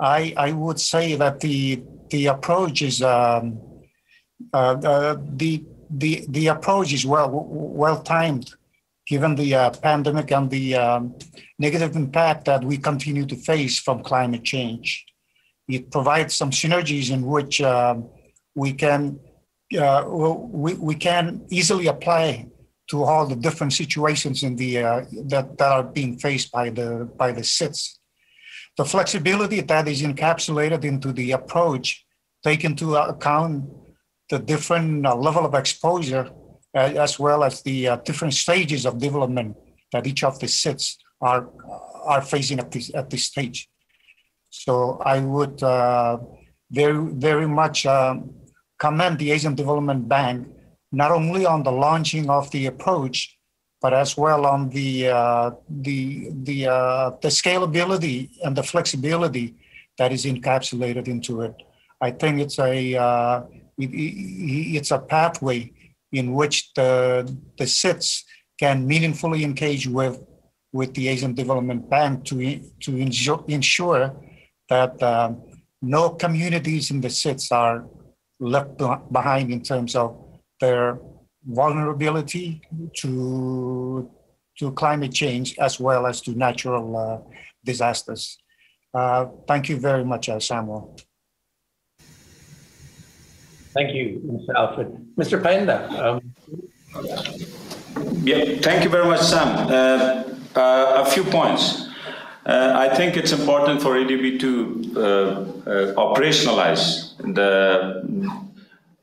I, I would say that the the approach is um, uh, uh, the the the approach is well well timed, given the uh, pandemic and the um, negative impact that we continue to face from climate change. It provides some synergies in which um, we can uh, we, we can easily apply to all the different situations in the uh, that, that are being faced by the by the SIDS. The flexibility that is encapsulated into the approach take into account the different uh, level of exposure uh, as well as the uh, different stages of development that each of the SIDS are are facing at this at this stage. So I would uh, very very much um, commend the Asian Development Bank not only on the launching of the approach, but as well on the uh, the the uh, the scalability and the flexibility that is encapsulated into it. I think it's a uh, it, it's a pathway in which the the SIDS can meaningfully engage with with the Asian Development Bank to to ensure that uh, no communities in the cities are left behind in terms of their vulnerability to, to climate change as well as to natural uh, disasters. Uh, thank you very much, uh, Samuel. Thank you, Mr. Alfred. Mr. Payenda. Um... Yeah, thank you very much, Sam. Uh, uh, a few points. Uh, I think it's important for ADB to uh, uh, operationalize the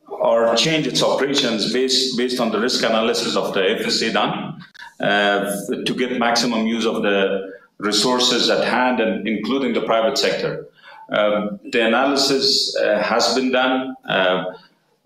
or change its operations based, based on the risk analysis of the FSA done uh, to get maximum use of the resources at hand and including the private sector. Uh, the analysis uh, has been done.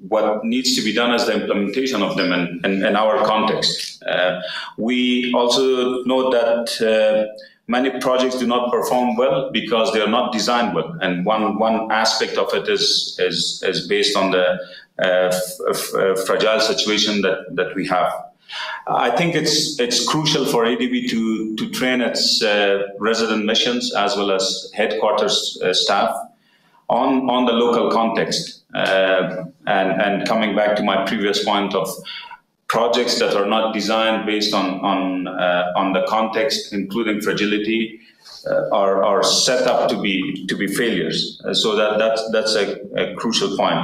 What needs to be done is the implementation of them in, in, in our context. Uh, we also know that uh, many projects do not perform well because they are not designed well. And one, one aspect of it is, is, is based on the uh, uh, fragile situation that, that we have. I think it's it's crucial for ADB to to train its uh, resident missions as well as headquarters uh, staff on on the local context. Uh, and and coming back to my previous point of projects that are not designed based on on uh, on the context, including fragility, are are set up to be to be failures. so that that's that's a, a crucial point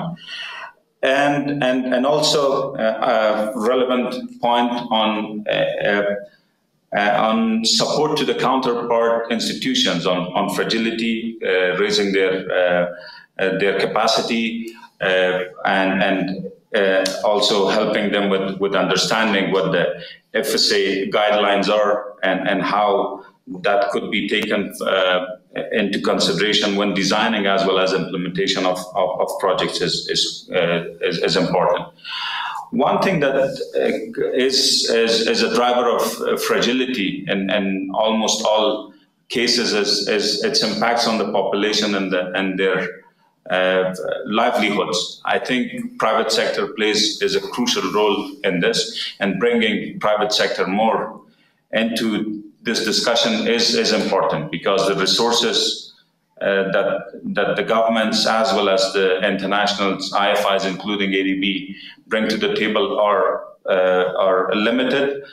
and and and also uh, a relevant point on uh, uh, on support to the counterpart institutions on on fragility, raising their their capacity, and and also helping them with with understanding what the FSA guidelines are and and how that could be taken uh, into consideration when designing as well as implementation of, of, of projects is, is, uh, is, is, important. One thing that is, uh, is, is, is a driver of uh, fragility in, in almost all cases is, is its impacts on the population and, the, and their uh, livelihoods. I think private sector plays is a crucial role in this and bringing private sector more into this discussion is, is important because the resources uh, that, that the governments as well as the international IFIs, including ADB, bring to the table are, uh, are limited.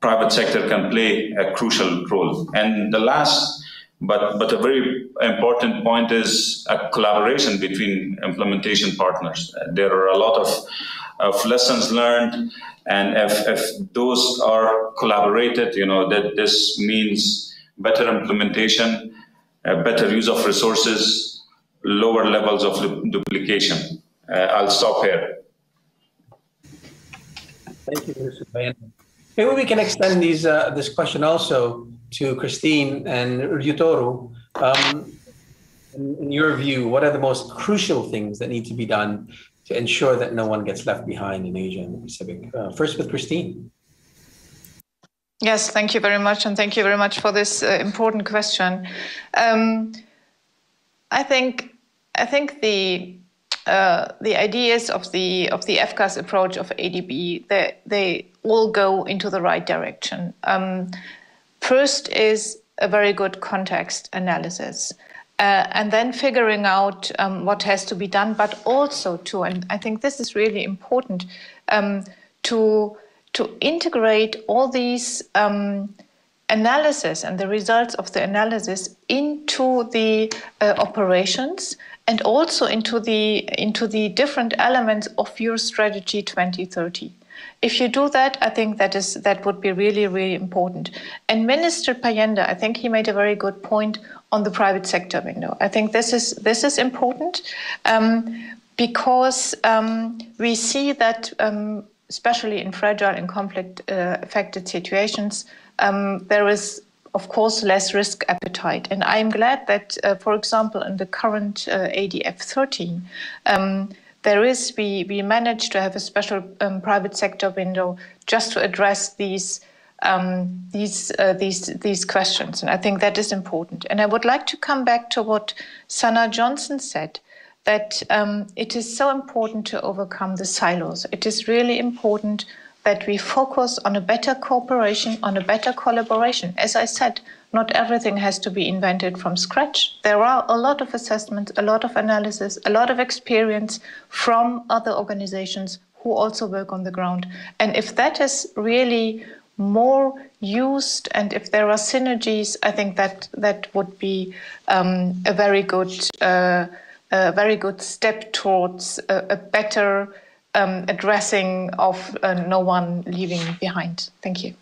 Private sector can play a crucial role. And the last, but, but a very important point is a collaboration between implementation partners. There are a lot of, of lessons learned and if, if those are collaborated, you know, that this means better implementation, better use of resources, lower levels of duplication. Uh, I'll stop here. Thank you, Mr. Bayan. Maybe we can extend these, uh, this question also to Christine and Ryutaro. Um, in, in, your view, what are the most crucial things that need to be done to ensure that no one gets left behind in Asia and the Pacific. Uh, first with Christine. Yes, thank you very much, and thank you very much for this uh, important question. Um, I think I think the uh, the ideas of the of the FCAS approach of ADB they they all go into the right direction. Um, first is a very good context analysis. Uh, and then figuring out um, what has to be done, but also to, and I think this is really important, um, to to integrate all these um, analysis and the results of the analysis into the uh, operations and also into the into the different elements of your strategy 2030 if you do that i think that is that would be really really important and minister Payenda i think he made a very good point on the private sector window i think this is this is important um, because um, we see that um, especially in fragile and conflict uh, affected situations um, there is of course, less risk appetite. And I'm glad that, uh, for example, in the current uh, ADF 13, um, there is, we, we managed to have a special um, private sector window just to address these. Um, these uh, these these questions, and I think that is important. And I would like to come back to what Sanna Johnson said, that um, it is so important to overcome the silos. It is really important that we focus on a better cooperation, on a better collaboration. As I said, not everything has to be invented from scratch. There are a lot of assessments, a lot of analysis, a lot of experience from other organizations who also work on the ground. And if that is really more used and if there are synergies, I think that that would be um, a very good, uh, a very good step towards a, a better um, addressing of uh, no one leaving behind. Thank you.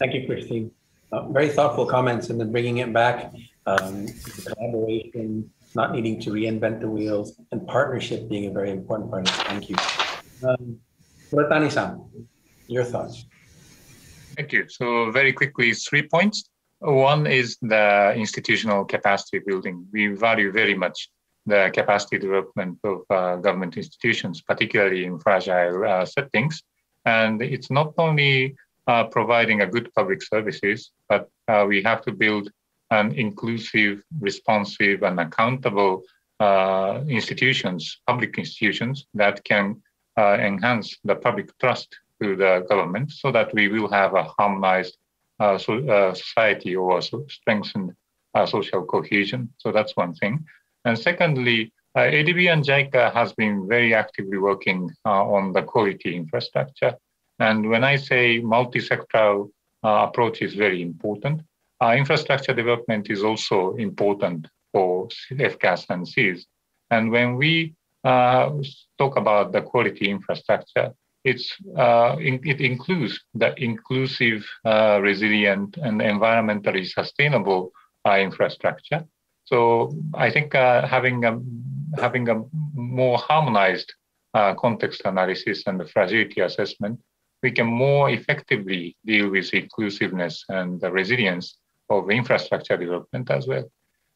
Thank you, Christine. Uh, very thoughtful comments, and then bringing it back, um, collaboration, not needing to reinvent the wheels, and partnership being a very important part of it. Thank you. Um, san your thoughts. Thank you. So very quickly, three points. One is the institutional capacity building. We value very much the capacity development of uh, government institutions, particularly in fragile uh, settings. And it's not only uh, providing a good public services, but uh, we have to build an inclusive, responsive, and accountable uh, institutions, public institutions that can uh, enhance the public trust to the government so that we will have a harmonized so, society or so strengthened social cohesion. So that's one thing. And secondly, uh, ADB and JICA has been very actively working uh, on the quality infrastructure. And when I say multi-sectoral uh, approach is very important, uh, infrastructure development is also important for FCAS and SIDS. And when we uh, talk about the quality infrastructure, it's, uh, in, it includes the inclusive, resilient, and environmentally sustainable infrastructure. So I think uh, having a having a more harmonized uh, context analysis and the fragility assessment, we can more effectively deal with inclusiveness and the resilience of infrastructure development as well.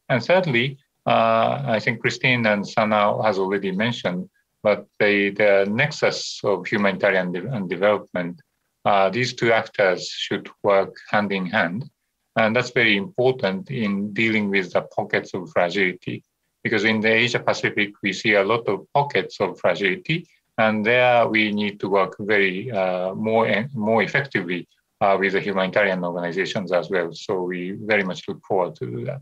And thirdly, uh, I think Christine and Sanna has already mentioned, but the, the nexus of humanitarian de- and development, uh, these two actors should work hand in hand and that's very important in dealing with the pockets of fragility. Because in the Asia Pacific, we see a lot of pockets of fragility, and there we need to work very uh, more and more effectively uh, with the humanitarian organizations as well. So we very much look forward to that.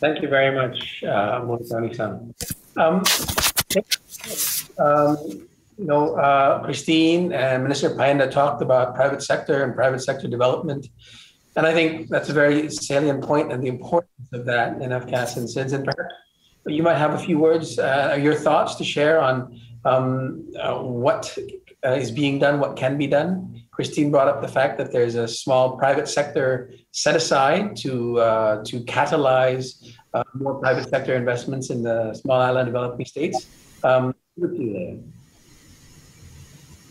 Thank you very much, uh, san Um, um, you know, uh, Christine and Minister Payenda talked about private sector and private sector development. And I think that's a very salient point and the importance of that in SIDS. And perhaps you might have a few words, uh, your thoughts to share on um, uh, what uh, is being done, what can be done. Christine brought up the fact that there's a small private sector set aside to uh, to catalyze uh, more private sector investments in the small island developing states. Um.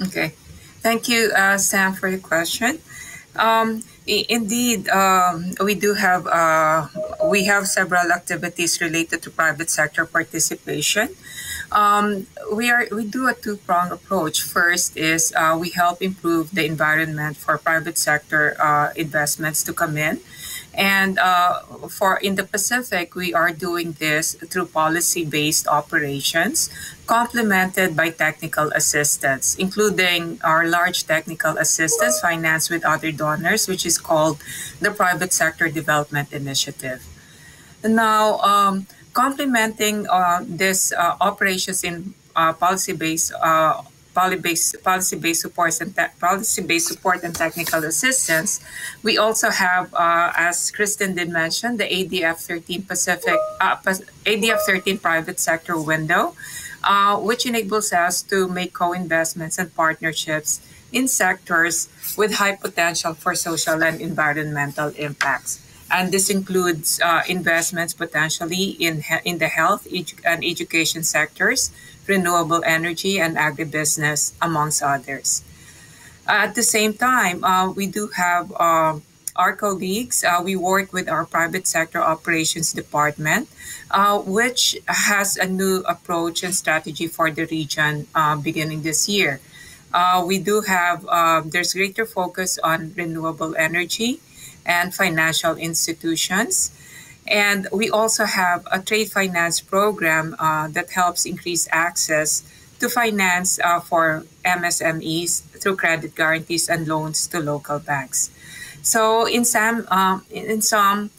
Okay. Thank you, uh, Sam, for the question. Um, indeed, um, we do have uh, we have several activities related to private sector participation. Um, we are we do a two prong approach. First is uh, we help improve the environment for private sector uh, investments to come in, And uh, for in the Pacific, we are doing this through policy-based operations, complemented by technical assistance, including our large technical assistance financed with other donors, which is called the Private Sector Development Initiative. Now, um, complementing uh, this uh, operations in uh, policy-based uh, policy-based policy-based support and policy-based support and technical assistance. We also have, uh, as Christine did mention, the ADF 13 Pacific uh, ADF 13 private sector window, uh, which enables us to make co-investments and partnerships in sectors with high potential for social and environmental impacts. And this includes uh, investments potentially in, in the health edu- and education sectors, renewable energy, and agribusiness, amongst others. Uh, at the same time, uh, we do have uh, our colleagues. Uh, we work with our private sector operations department, uh, which has a new approach and strategy for the region uh, beginning this year. We do have, uh, there's greater focus on renewable energy and financial institutions. And we also have a trade finance program uh, that helps increase access to finance uh, for MSMEs through credit guarantees and loans to local banks. So, in some, um, in some,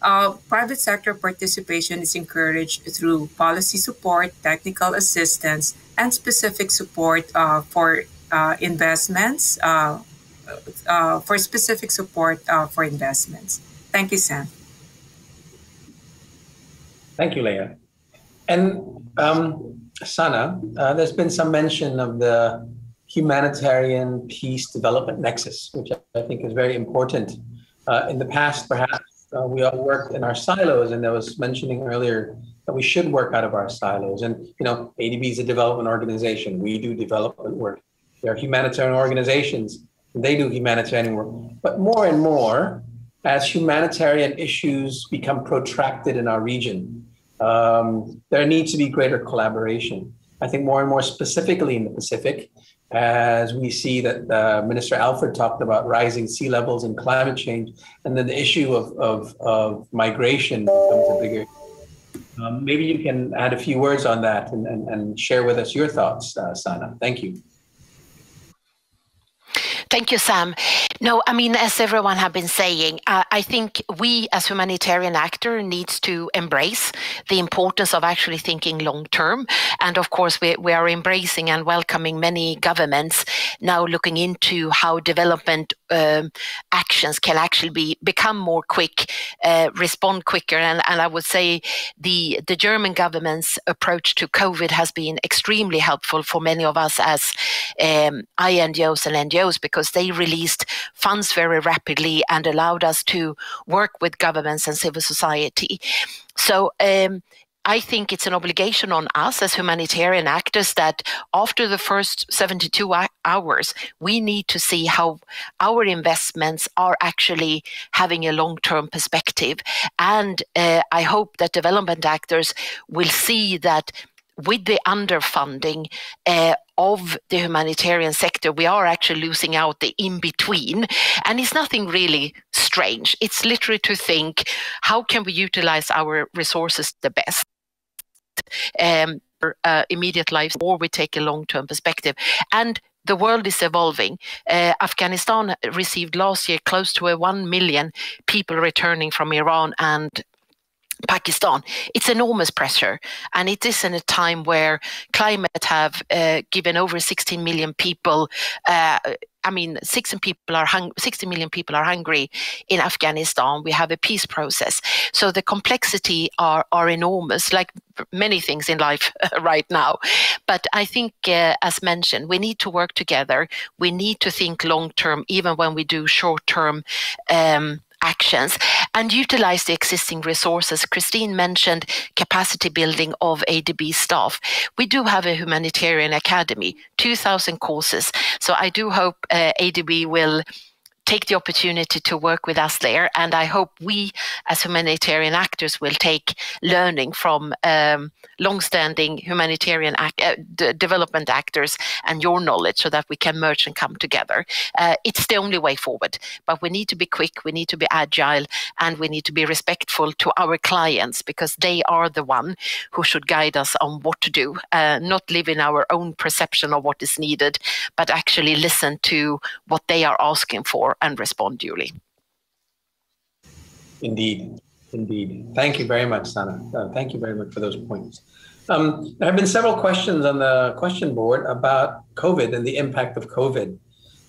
uh, private sector participation is encouraged through policy support, technical assistance, and specific support uh, for uh, investments, uh, uh, for specific support for investments. Thank you, Sam. Thank you, Leah. And um, Sanna, uh, there's been some mention of the humanitarian peace development nexus, which I think is very important. Uh, in the past, perhaps uh, we all worked in our silos, and there was mentioning earlier that we should work out of our silos. And you know, ADB is a development organization. We do development work. There are humanitarian organizations. They do humanitarian work. But more and more, as humanitarian issues become protracted in our region, um, there needs to be greater collaboration. I think more and more specifically in the Pacific, as we see that uh, Minister Alfred talked about rising sea levels and climate change, and then the issue of, of, of migration becomes a bigger. Um, maybe you can add a few words on that and, and, and share with us your thoughts, uh, Sanna. Thank you. Thank you, Sam. No, I mean, as everyone have been saying, uh, I think we as humanitarian actor needs to embrace the importance of actually thinking long term. And of course, we, we are embracing and welcoming many governments now looking into how development um, actions can actually be become more quick, uh, respond quicker. And, and I would say the the German government's approach to COVID has been extremely helpful for many of us as um, INGOs and NGOs because they released funds very rapidly and allowed us to work with governments and civil society. So um, I think it's an obligation on us as humanitarian actors that after the first 72 hours, we need to see how our investments are actually having a long term perspective. And uh, I hope that development actors will see that with the underfunding uh, of the humanitarian sector, we are actually losing out the in between. And it's nothing really strange. It's literally to think how can we utilize our resources the best? Um, uh, immediate lives, or we take a long term perspective. And the world is evolving. Uh, Afghanistan received last year close to a 1 million people returning from Iran and Pakistan. It's enormous pressure, and it is in a time where climate have uh, given over 16 million people. Uh, I mean, 16 people are hung- 60 million people are hungry in Afghanistan. We have a peace process, so the complexity are are enormous, like many things in life right now. But I think, uh, as mentioned, we need to work together. We need to think long term, even when we do short term. Um, actions and utilize the existing resources. Christine mentioned capacity building of ADB staff. We do have a humanitarian academy, 2,000 courses. So I do hope uh, ADB will take the opportunity to work with us there. And I hope we, as humanitarian actors, will take learning from um, long-standing humanitarian uh, development actors and your knowledge so that we can merge and come together. Uh, it's the only way forward, but we need to be quick, we need to be agile, and we need to be respectful to our clients because they are the one who should guide us on what to do, uh, not live in our own perception of what is needed, but actually listen to what they are asking for and respond duly. Indeed. Indeed. Thank you very much, Sanna. Uh, thank you very much for those points. Um, there have been several questions on the question board about COVID and the impact of COVID.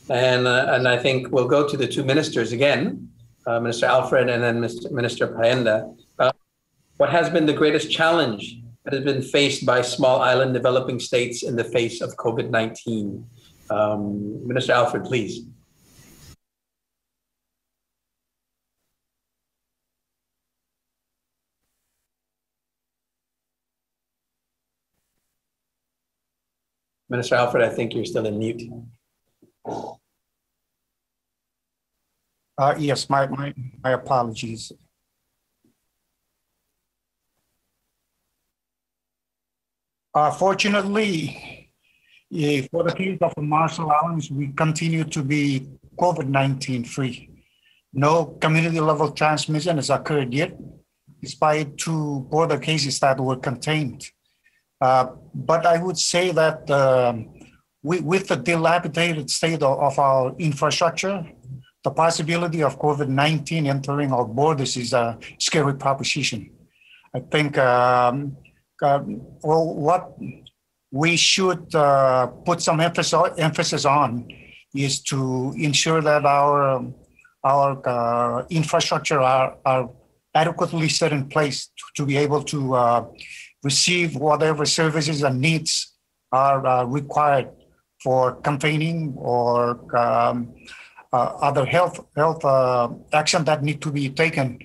And, uh, and I think we'll go to the two ministers again, uh, Minister Alfred and then Mr. Minister Payenda. Uh, what has been the greatest challenge that has been faced by small island developing states in the face of COVID 19? Um, Minister Alfred, please. Minister Alfred, I think you're still in mute. Uh, yes, my, my, my apologies. Uh, fortunately, yeah, for the case of the Marshall Islands, we continue to be COVID-19 free. No community level transmission has occurred yet, despite two border cases that were contained. Uh, but I would say that um, we, with the dilapidated state of, of, our infrastructure, the possibility of COVID 19 entering our borders is a scary proposition. I think um, uh, well, what we should uh, put some emphasis, on is to ensure that our, our uh, infrastructure are, are adequately set in place to, to be able to uh, receive whatever services and needs are uh, required for campaigning or um, uh, other health health uh, action that need to be taken,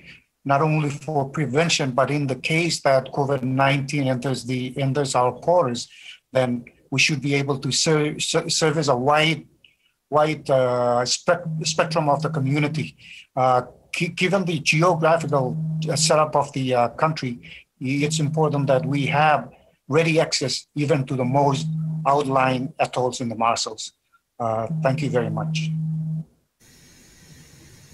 not only for prevention, but in the case that COVID-19 enters the enters our borders, then we should be able to serve, service a wide wide uh, spe- spectrum of the community. Uh, given the geographical setup of the uh, country, it's important that we have ready access even to the most outlying atolls in the Marshalls. Uh, thank you very much.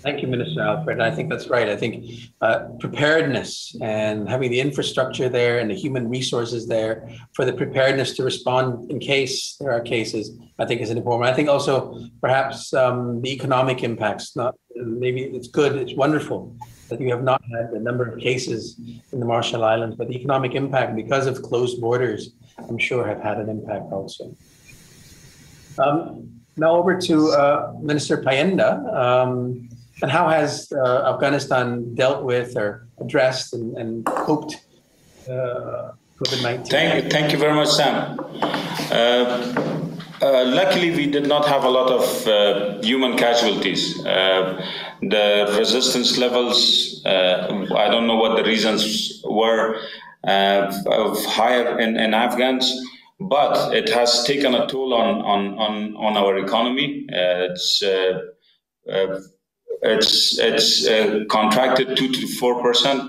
Thank you, Minister Alfred. I think that's right. I think uh, preparedness and having the infrastructure there and the human resources there for the preparedness to respond in case there are cases, I think is an important. I think also perhaps um, the economic impacts. Not maybe it's good, it's wonderful that you have not had a number of cases in the Marshall Islands, but the economic impact because of closed borders, I'm sure have had an impact also. Um, now over to uh, Minister Payenda. Um, and how has uh, Afghanistan dealt with or addressed and, and coped uh, COVID-19? Thank you, thank you very much, Sam. Uh, uh, luckily, we did not have a lot of uh, human casualties. Uh, the resistance levels, uh, I don't know what the reasons were, uh, of higher in, in, Afghans, but it has taken a toll on on on, on our economy. it's it's it's contracted two to four percent.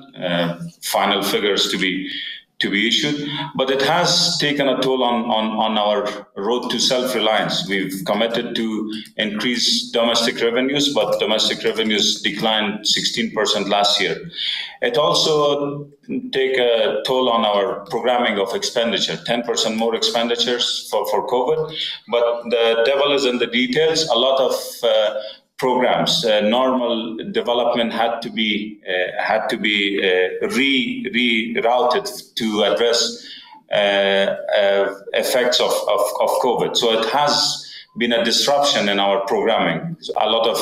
final figures to be to be issued, but it has taken a toll on, on, on our road to self-reliance. We've committed to increase domestic revenues, but domestic revenues declined 16% last year. It also take a toll on our programming of expenditure, 10% more expenditures for, for COVID, but the devil is in the details. A lot of uh, programs. Uh, normal development had to be uh, had to be uh, re rerouted to address uh, uh, effects of, of, of, COVID. So it has been a disruption in our programming. A lot of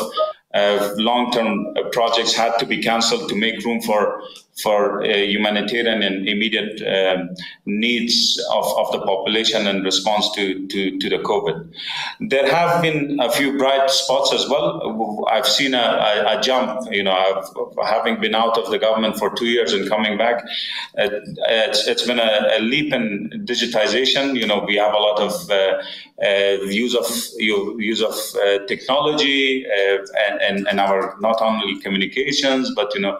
long-term projects had to be cancelled to make room for for uh, humanitarian and immediate um, needs of, of the population in response to, to, to the COVID. There have been a few bright spots as well. I've seen a, a, a jump, you know, I've, having been out of the government for two years and coming back, uh, it's, it's been a, a, leap in digitization. You know, we have a lot of uh, uh use of use of uh, technology uh, and, and, and our not only communications, but, you know,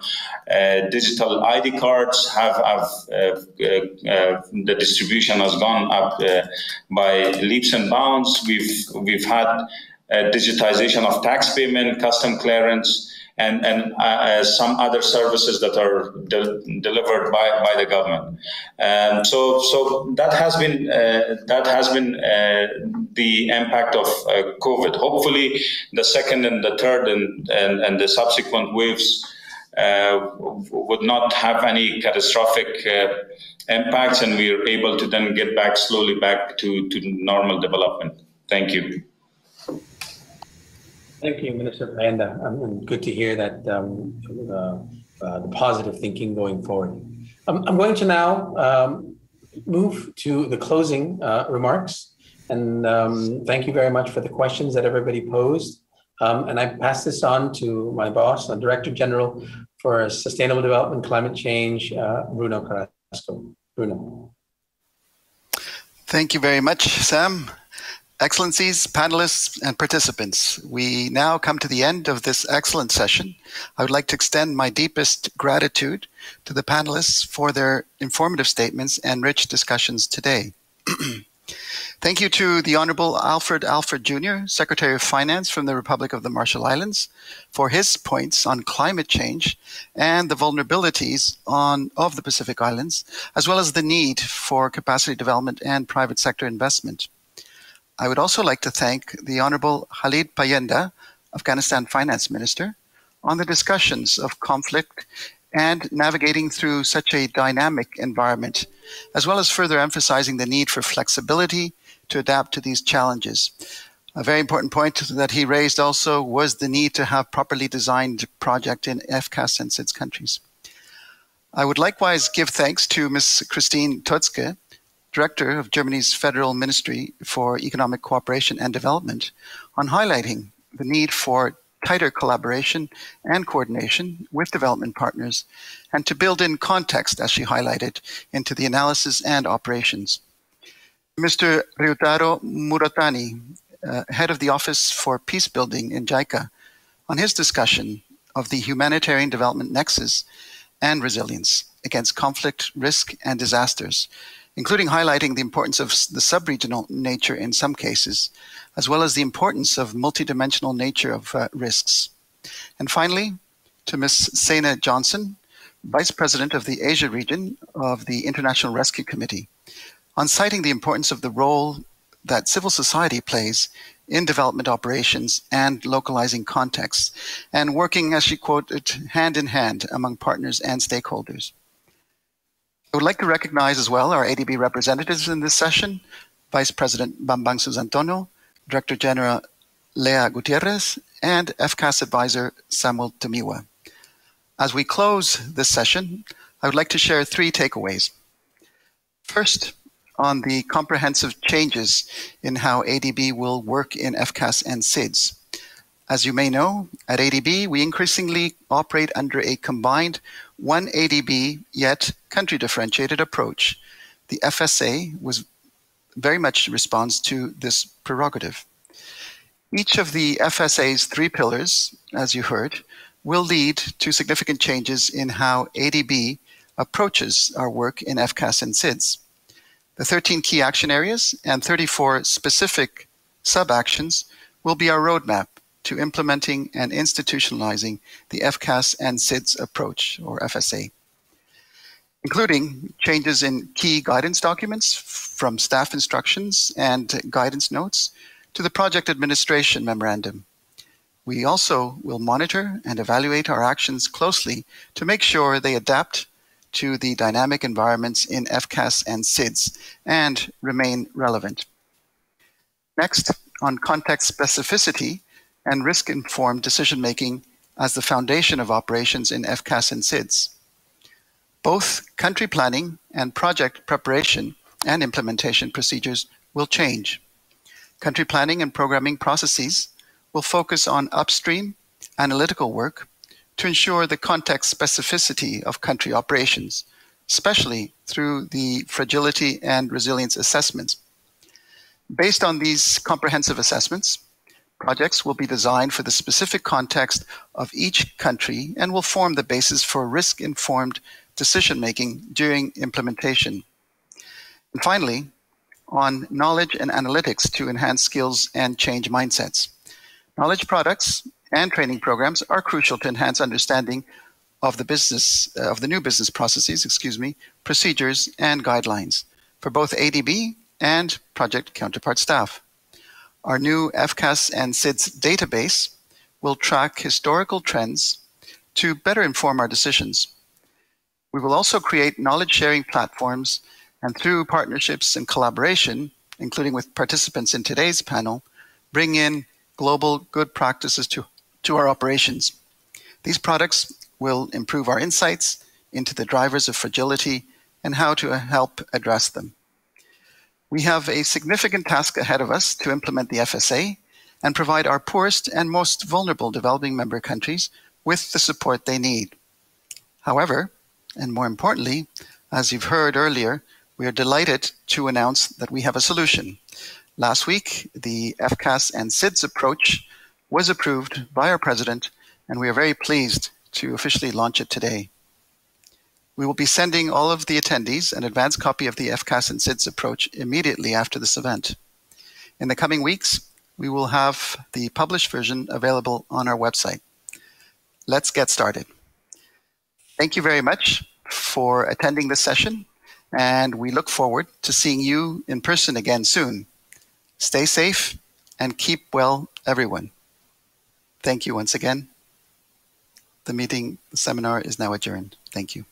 digital ID cards have, have uh, uh, uh, the distribution has gone up by leaps and bounds. We've we've had digitization of tax payment, custom clearance, and, and uh, some other services that are de- delivered by, by the government. Um, so so that has been uh, that has been uh, the impact of COVID. Hopefully, the second and the third and, and, and the subsequent waves would not have any catastrophic uh, impacts, and we are able to then get back slowly back to, to normal development. Thank you. Thank you, Minister Payenda. Um, good to hear that um, uh, uh, the positive thinking going forward. Um, I'm going to now um, move to the closing uh, remarks. And um, thank you very much for the questions that everybody posed. Um, and I pass this on to my boss, the Director General for Sustainable Development, Climate Change, uh, Bruno Carrasco. Bruno. Thank you very much, Sam. Excellencies, panelists, and participants, we now come to the end of this excellent session. I would like to extend my deepest gratitude to the panelists for their informative statements and rich discussions today. Thank you to the Honorable Alfred Alfred Jr., Secretary of Finance from the Republic of the Marshall Islands, for his points on climate change and the vulnerabilities on, of the Pacific Islands, as well as the need for capacity development and private sector investment. I would also like to thank the Honorable Khalid Payenda, Afghanistan Finance Minister, on the discussions of conflict and navigating through such a dynamic environment, as well as further emphasizing the need for flexibility to adapt to these challenges. A very important point that he raised also was the need to have properly designed project in FCAS and SIDS countries. I would likewise give thanks to Ms. Christine Toetzke, Director of Germany's Federal Ministry for Economic Cooperation and Development, on highlighting the need for tighter collaboration and coordination with development partners and to build in context, as she highlighted, into the analysis and operations. Mr. Ryutaro Murotani, uh, head of the Office for Peace Building in JICA, on his discussion of the humanitarian development nexus and resilience against conflict, risk, and disasters, including highlighting the importance of the sub-regional nature in some cases, as well as the importance of multidimensional nature of uh, risks. And finally, to Ms. Sanna Johnson, Vice President of the Asia region of the International Rescue Committee, on citing the importance of the role that civil society plays in development operations and localizing contexts, and working, as she quoted, hand in hand among partners and stakeholders. I would like to recognize as well our ADB representatives in this session, Vice President Bambang Susantono, Director General Lea Gutierrez, and FCAS Advisor Samuel Tumiwa. As we close this session, I would like to share three takeaways. First, on the comprehensive changes in how ADB will work in FCAS and SIDS. As you may know, at ADB, we increasingly operate under a combined one ADB yet country differentiated approach. The FSA was very much responds to this prerogative. Each of the FSA's three pillars, as you heard, will lead to significant changes in how ADB approaches our work in FCAS and SIDS. The 13 key action areas and 34 specific sub-actions will be our roadmap to implementing and institutionalizing the FCAS and SIDS approach, or FSA, including changes in key guidance documents from staff instructions and guidance notes to the project administration memorandum. We also will monitor and evaluate our actions closely to make sure they adapt to the dynamic environments in FCAS and SIDS and remain relevant. Next, on context specificity and risk-informed decision-making as the foundation of operations in FCAS and SIDS. Both country planning and project preparation and implementation procedures will change. Country planning and programming processes will focus on upstream analytical work to ensure the context specificity of country operations, especially through the fragility and resilience assessments. Based on these comprehensive assessments, projects will be designed for the specific context of each country and will form the basis for risk informed decision making during implementation. And finally, on knowledge and analytics to enhance skills and change mindsets. Knowledge products and training programs are crucial to enhance understanding of the business uh, of the new business processes, excuse me, procedures and guidelines for both ADB and project counterpart staff. Our new FCAS and SIDS database will track historical trends to better inform our decisions. We will also create knowledge sharing platforms and through partnerships and collaboration, including with participants in today's panel, bring in global good practices to, to our operations. These products will improve our insights into the drivers of fragility and how to help address them. We have a significant task ahead of us to implement the FSA and provide our poorest and most vulnerable developing member countries with the support they need. However, and more importantly, as you've heard earlier, we are delighted to announce that we have a solution. Last week, the FCAS and SIDS approach was approved by our president, and we are very pleased to officially launch it today. We will be sending all of the attendees an advance copy of the FCAS and SIDS approach immediately after this event. In the coming weeks, we will have the published version available on our website. Let's get started. Thank you very much for attending this session and we look forward to seeing you in person again soon. Stay safe and keep well, everyone. Thank you once again. The meeting, the seminar is now adjourned. Thank you.